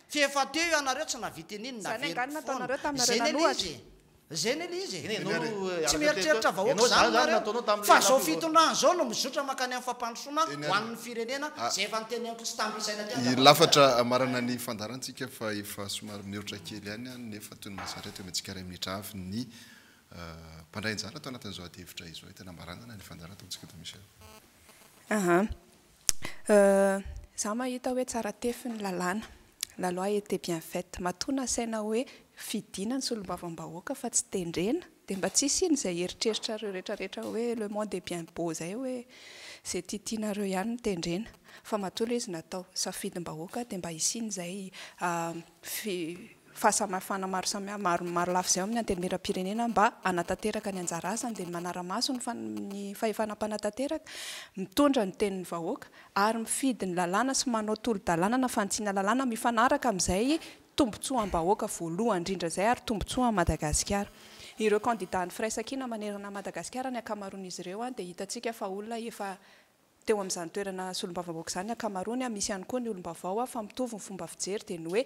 Tsy efa teo ianareo tsy nahavita iny iny naveriko foana izay ne le izy e! Izay ne le izy e! Tsy mieritreritra vahoaka izany nareo fa zao fitondrana zao no mizotra mankany am fampandrosoana ho an ny firenena izay efa noteneniko tsy tam pisaina teo andra Lafatra hamarana ny fandaharantsika fa efa somary mihoatra kely ihany an nefa toy ny mahazatra eto amintsika iray minitra avy ny mpandray anjara tao anatin'izao ady hevitra izao entina hambaranana ny fandaharanataontsika eto Michel. Ahaa. Za mahita hoe tsara tefy ny lalàna, la loi a été bien faite, matoa nasaina hoe fidina ny solombavambahoaka fa tsy tendrena dia mba tsy hisian' izay heritreritrareo rehetra rehetra hoe le monde est bien beau zay hoe izay tiatianareo ihany no tendrena fa matoa ilay izy natao safidim-bahoaka dia mba hisian'izay fahasamihafana maro samihafa, maro marolafy izay ao amin'ny Antenimierampirenena mba hanatanteraka ny anjara asany dia ny manara-maso ny fahefana mpanatanteraka, mitondra ny tenin'ny vahoaka ary mifidy ny lalàna sy manao tolo-dalàna na fanitsiana lalàna mifanaraka amin'izay tombontsoam-bahoaka voalohany indrindra izay ary tombontsoa an'i Madagasikara. Ireo kandidan'ny firaisankina manerana an'i Madagasikara ny ankamaroan'izy ireo dia hitantsika fa olona efa teo amin'izany toerana solombavambahoaka izany ny ankamaroany, misy ihany koa ny olom-baovao fa mitovy ny fomba fijery dia ny hoe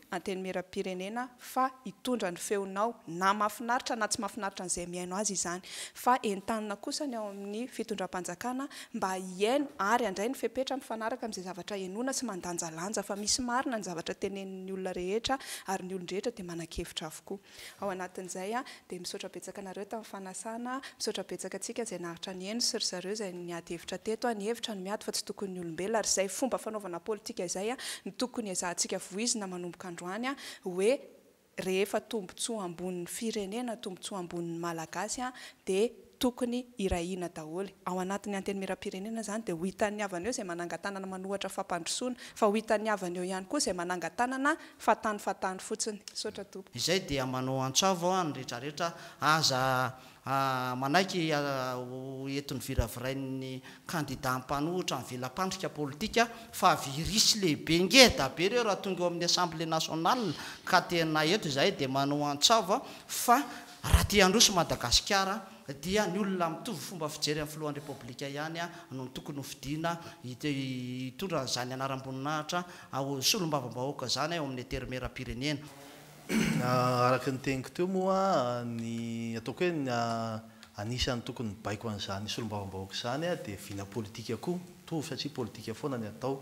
Antenimierampirenena fa hitondra ny feonao na mahafinaritra na tsy mahafinaritra an'izay mihaino azy izany fa entanina kosa ny ao amin'ny fitondram-panjakana mba hihaino ary handray ny fepetra mifanaraka amin'izay zavatra henoina sy mandanjalanja fa misy marina ny zavatra tenenin'ny olona rehetra ary ny olon-drehetra dia manan-kevitra avokoa. Ao anatin'izay aho dia misaotra betsaka anareo tamin'ny fanasana, misaotra betsaka antsika izay naharitra niheno sy ry zareo izay niady hevitra teto, ny hevitra no miady fa tsy tokony ny olombelona ary izay fomba fanaovana politika izay no tokony ezahantsika voizina manomboka androany hoe rehefa tombotsoa ambonin'ny firenena, tombotsoa ambonin'ny Malagasy dia tokony hirahina daholo. Ao anatin'ny Antenimierampirenena izany dia ho hitan'ny havana eo izay manangan-tanana manohatra fampandrosoana, fa ho hitan'ny havana eo ihany koa izay manangan-tanana fahatany fahatany fotsiny. Misaotra tompoko. Izay dia manao antsavo ny retraretra, aza manaiky ho entin'ny viravirain'ny kandida mpanohitra ny vela-pandrika politika fa virus lehibe ngeda be ireo raha tonga eo amin'ny Assemblée Nationale ka tena eto, izahay dia manao antsavo fa Raha te handroso Madagasikara dia ny olona mitovy fomba fijery amin'ny filohan'ny Repoblika ihany no tokony ho fidiana hitondra an'izany anaram-boninahitra ho solombavambahoaka izany eo amin'ny Anterimeram-pirenena. Araka ny teniko teo moa, ny ataoko hoe ny anisan'ny tokony mibaiko an'izany solombavambahoaka izany dia vina politika koa mitovy satria politika foana ny atao.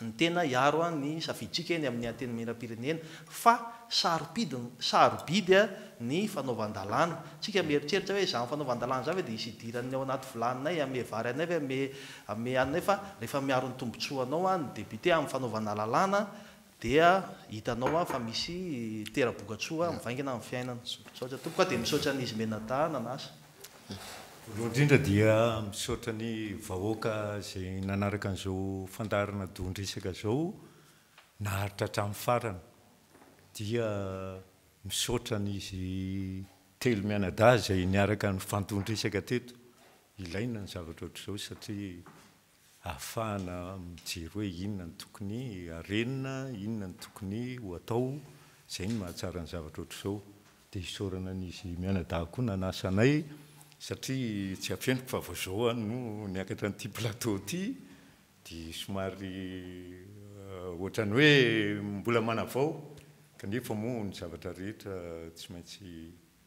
ny tena hiaro ny safidinsika eny amin'ny Antenimierampirenena fa saropidy sarobidy ny fanaovan-dalàna. Isika mieritreritra hoe izany fanaovan-dalàna izany ve dia hisy hidiran'ny ao anaty vilaninay hanome vary anay ve hanome anay fa rehefa miaro ny tombontsoanao ny député amin'ny fanaovana lalàna dia hitanao fa misy tera-bokatsoa mivaingana amin'ny fiainana. Misaotra tompoko a dia misaotra an'izy Menada nanasa. Voalohany indrindra dia misaotra ny vahoaka izay nanaraka an'izao fandaharana dohan-dresaka izao naharitra hatramin'ny farany. Dia misaotra an'izy telo mianadahy izay niaraka nifandohan-dresaka teto. Ilaina ny zavatra ohatr'izao satria. ahafahana mijery hoe inona no tokony harenina, inona no tokony ho atao, izay no mahatsara ny zavatra ohatr'izao. Dia isaorana an'izy mianadahy koa nanasa anay satria tsy afeniko fa vao izao aho no niakatra an'ity plateau ity dia somary ohatran'ny hoe mbola manavao kanefa moa ny zavatra rehetra tsy maintsy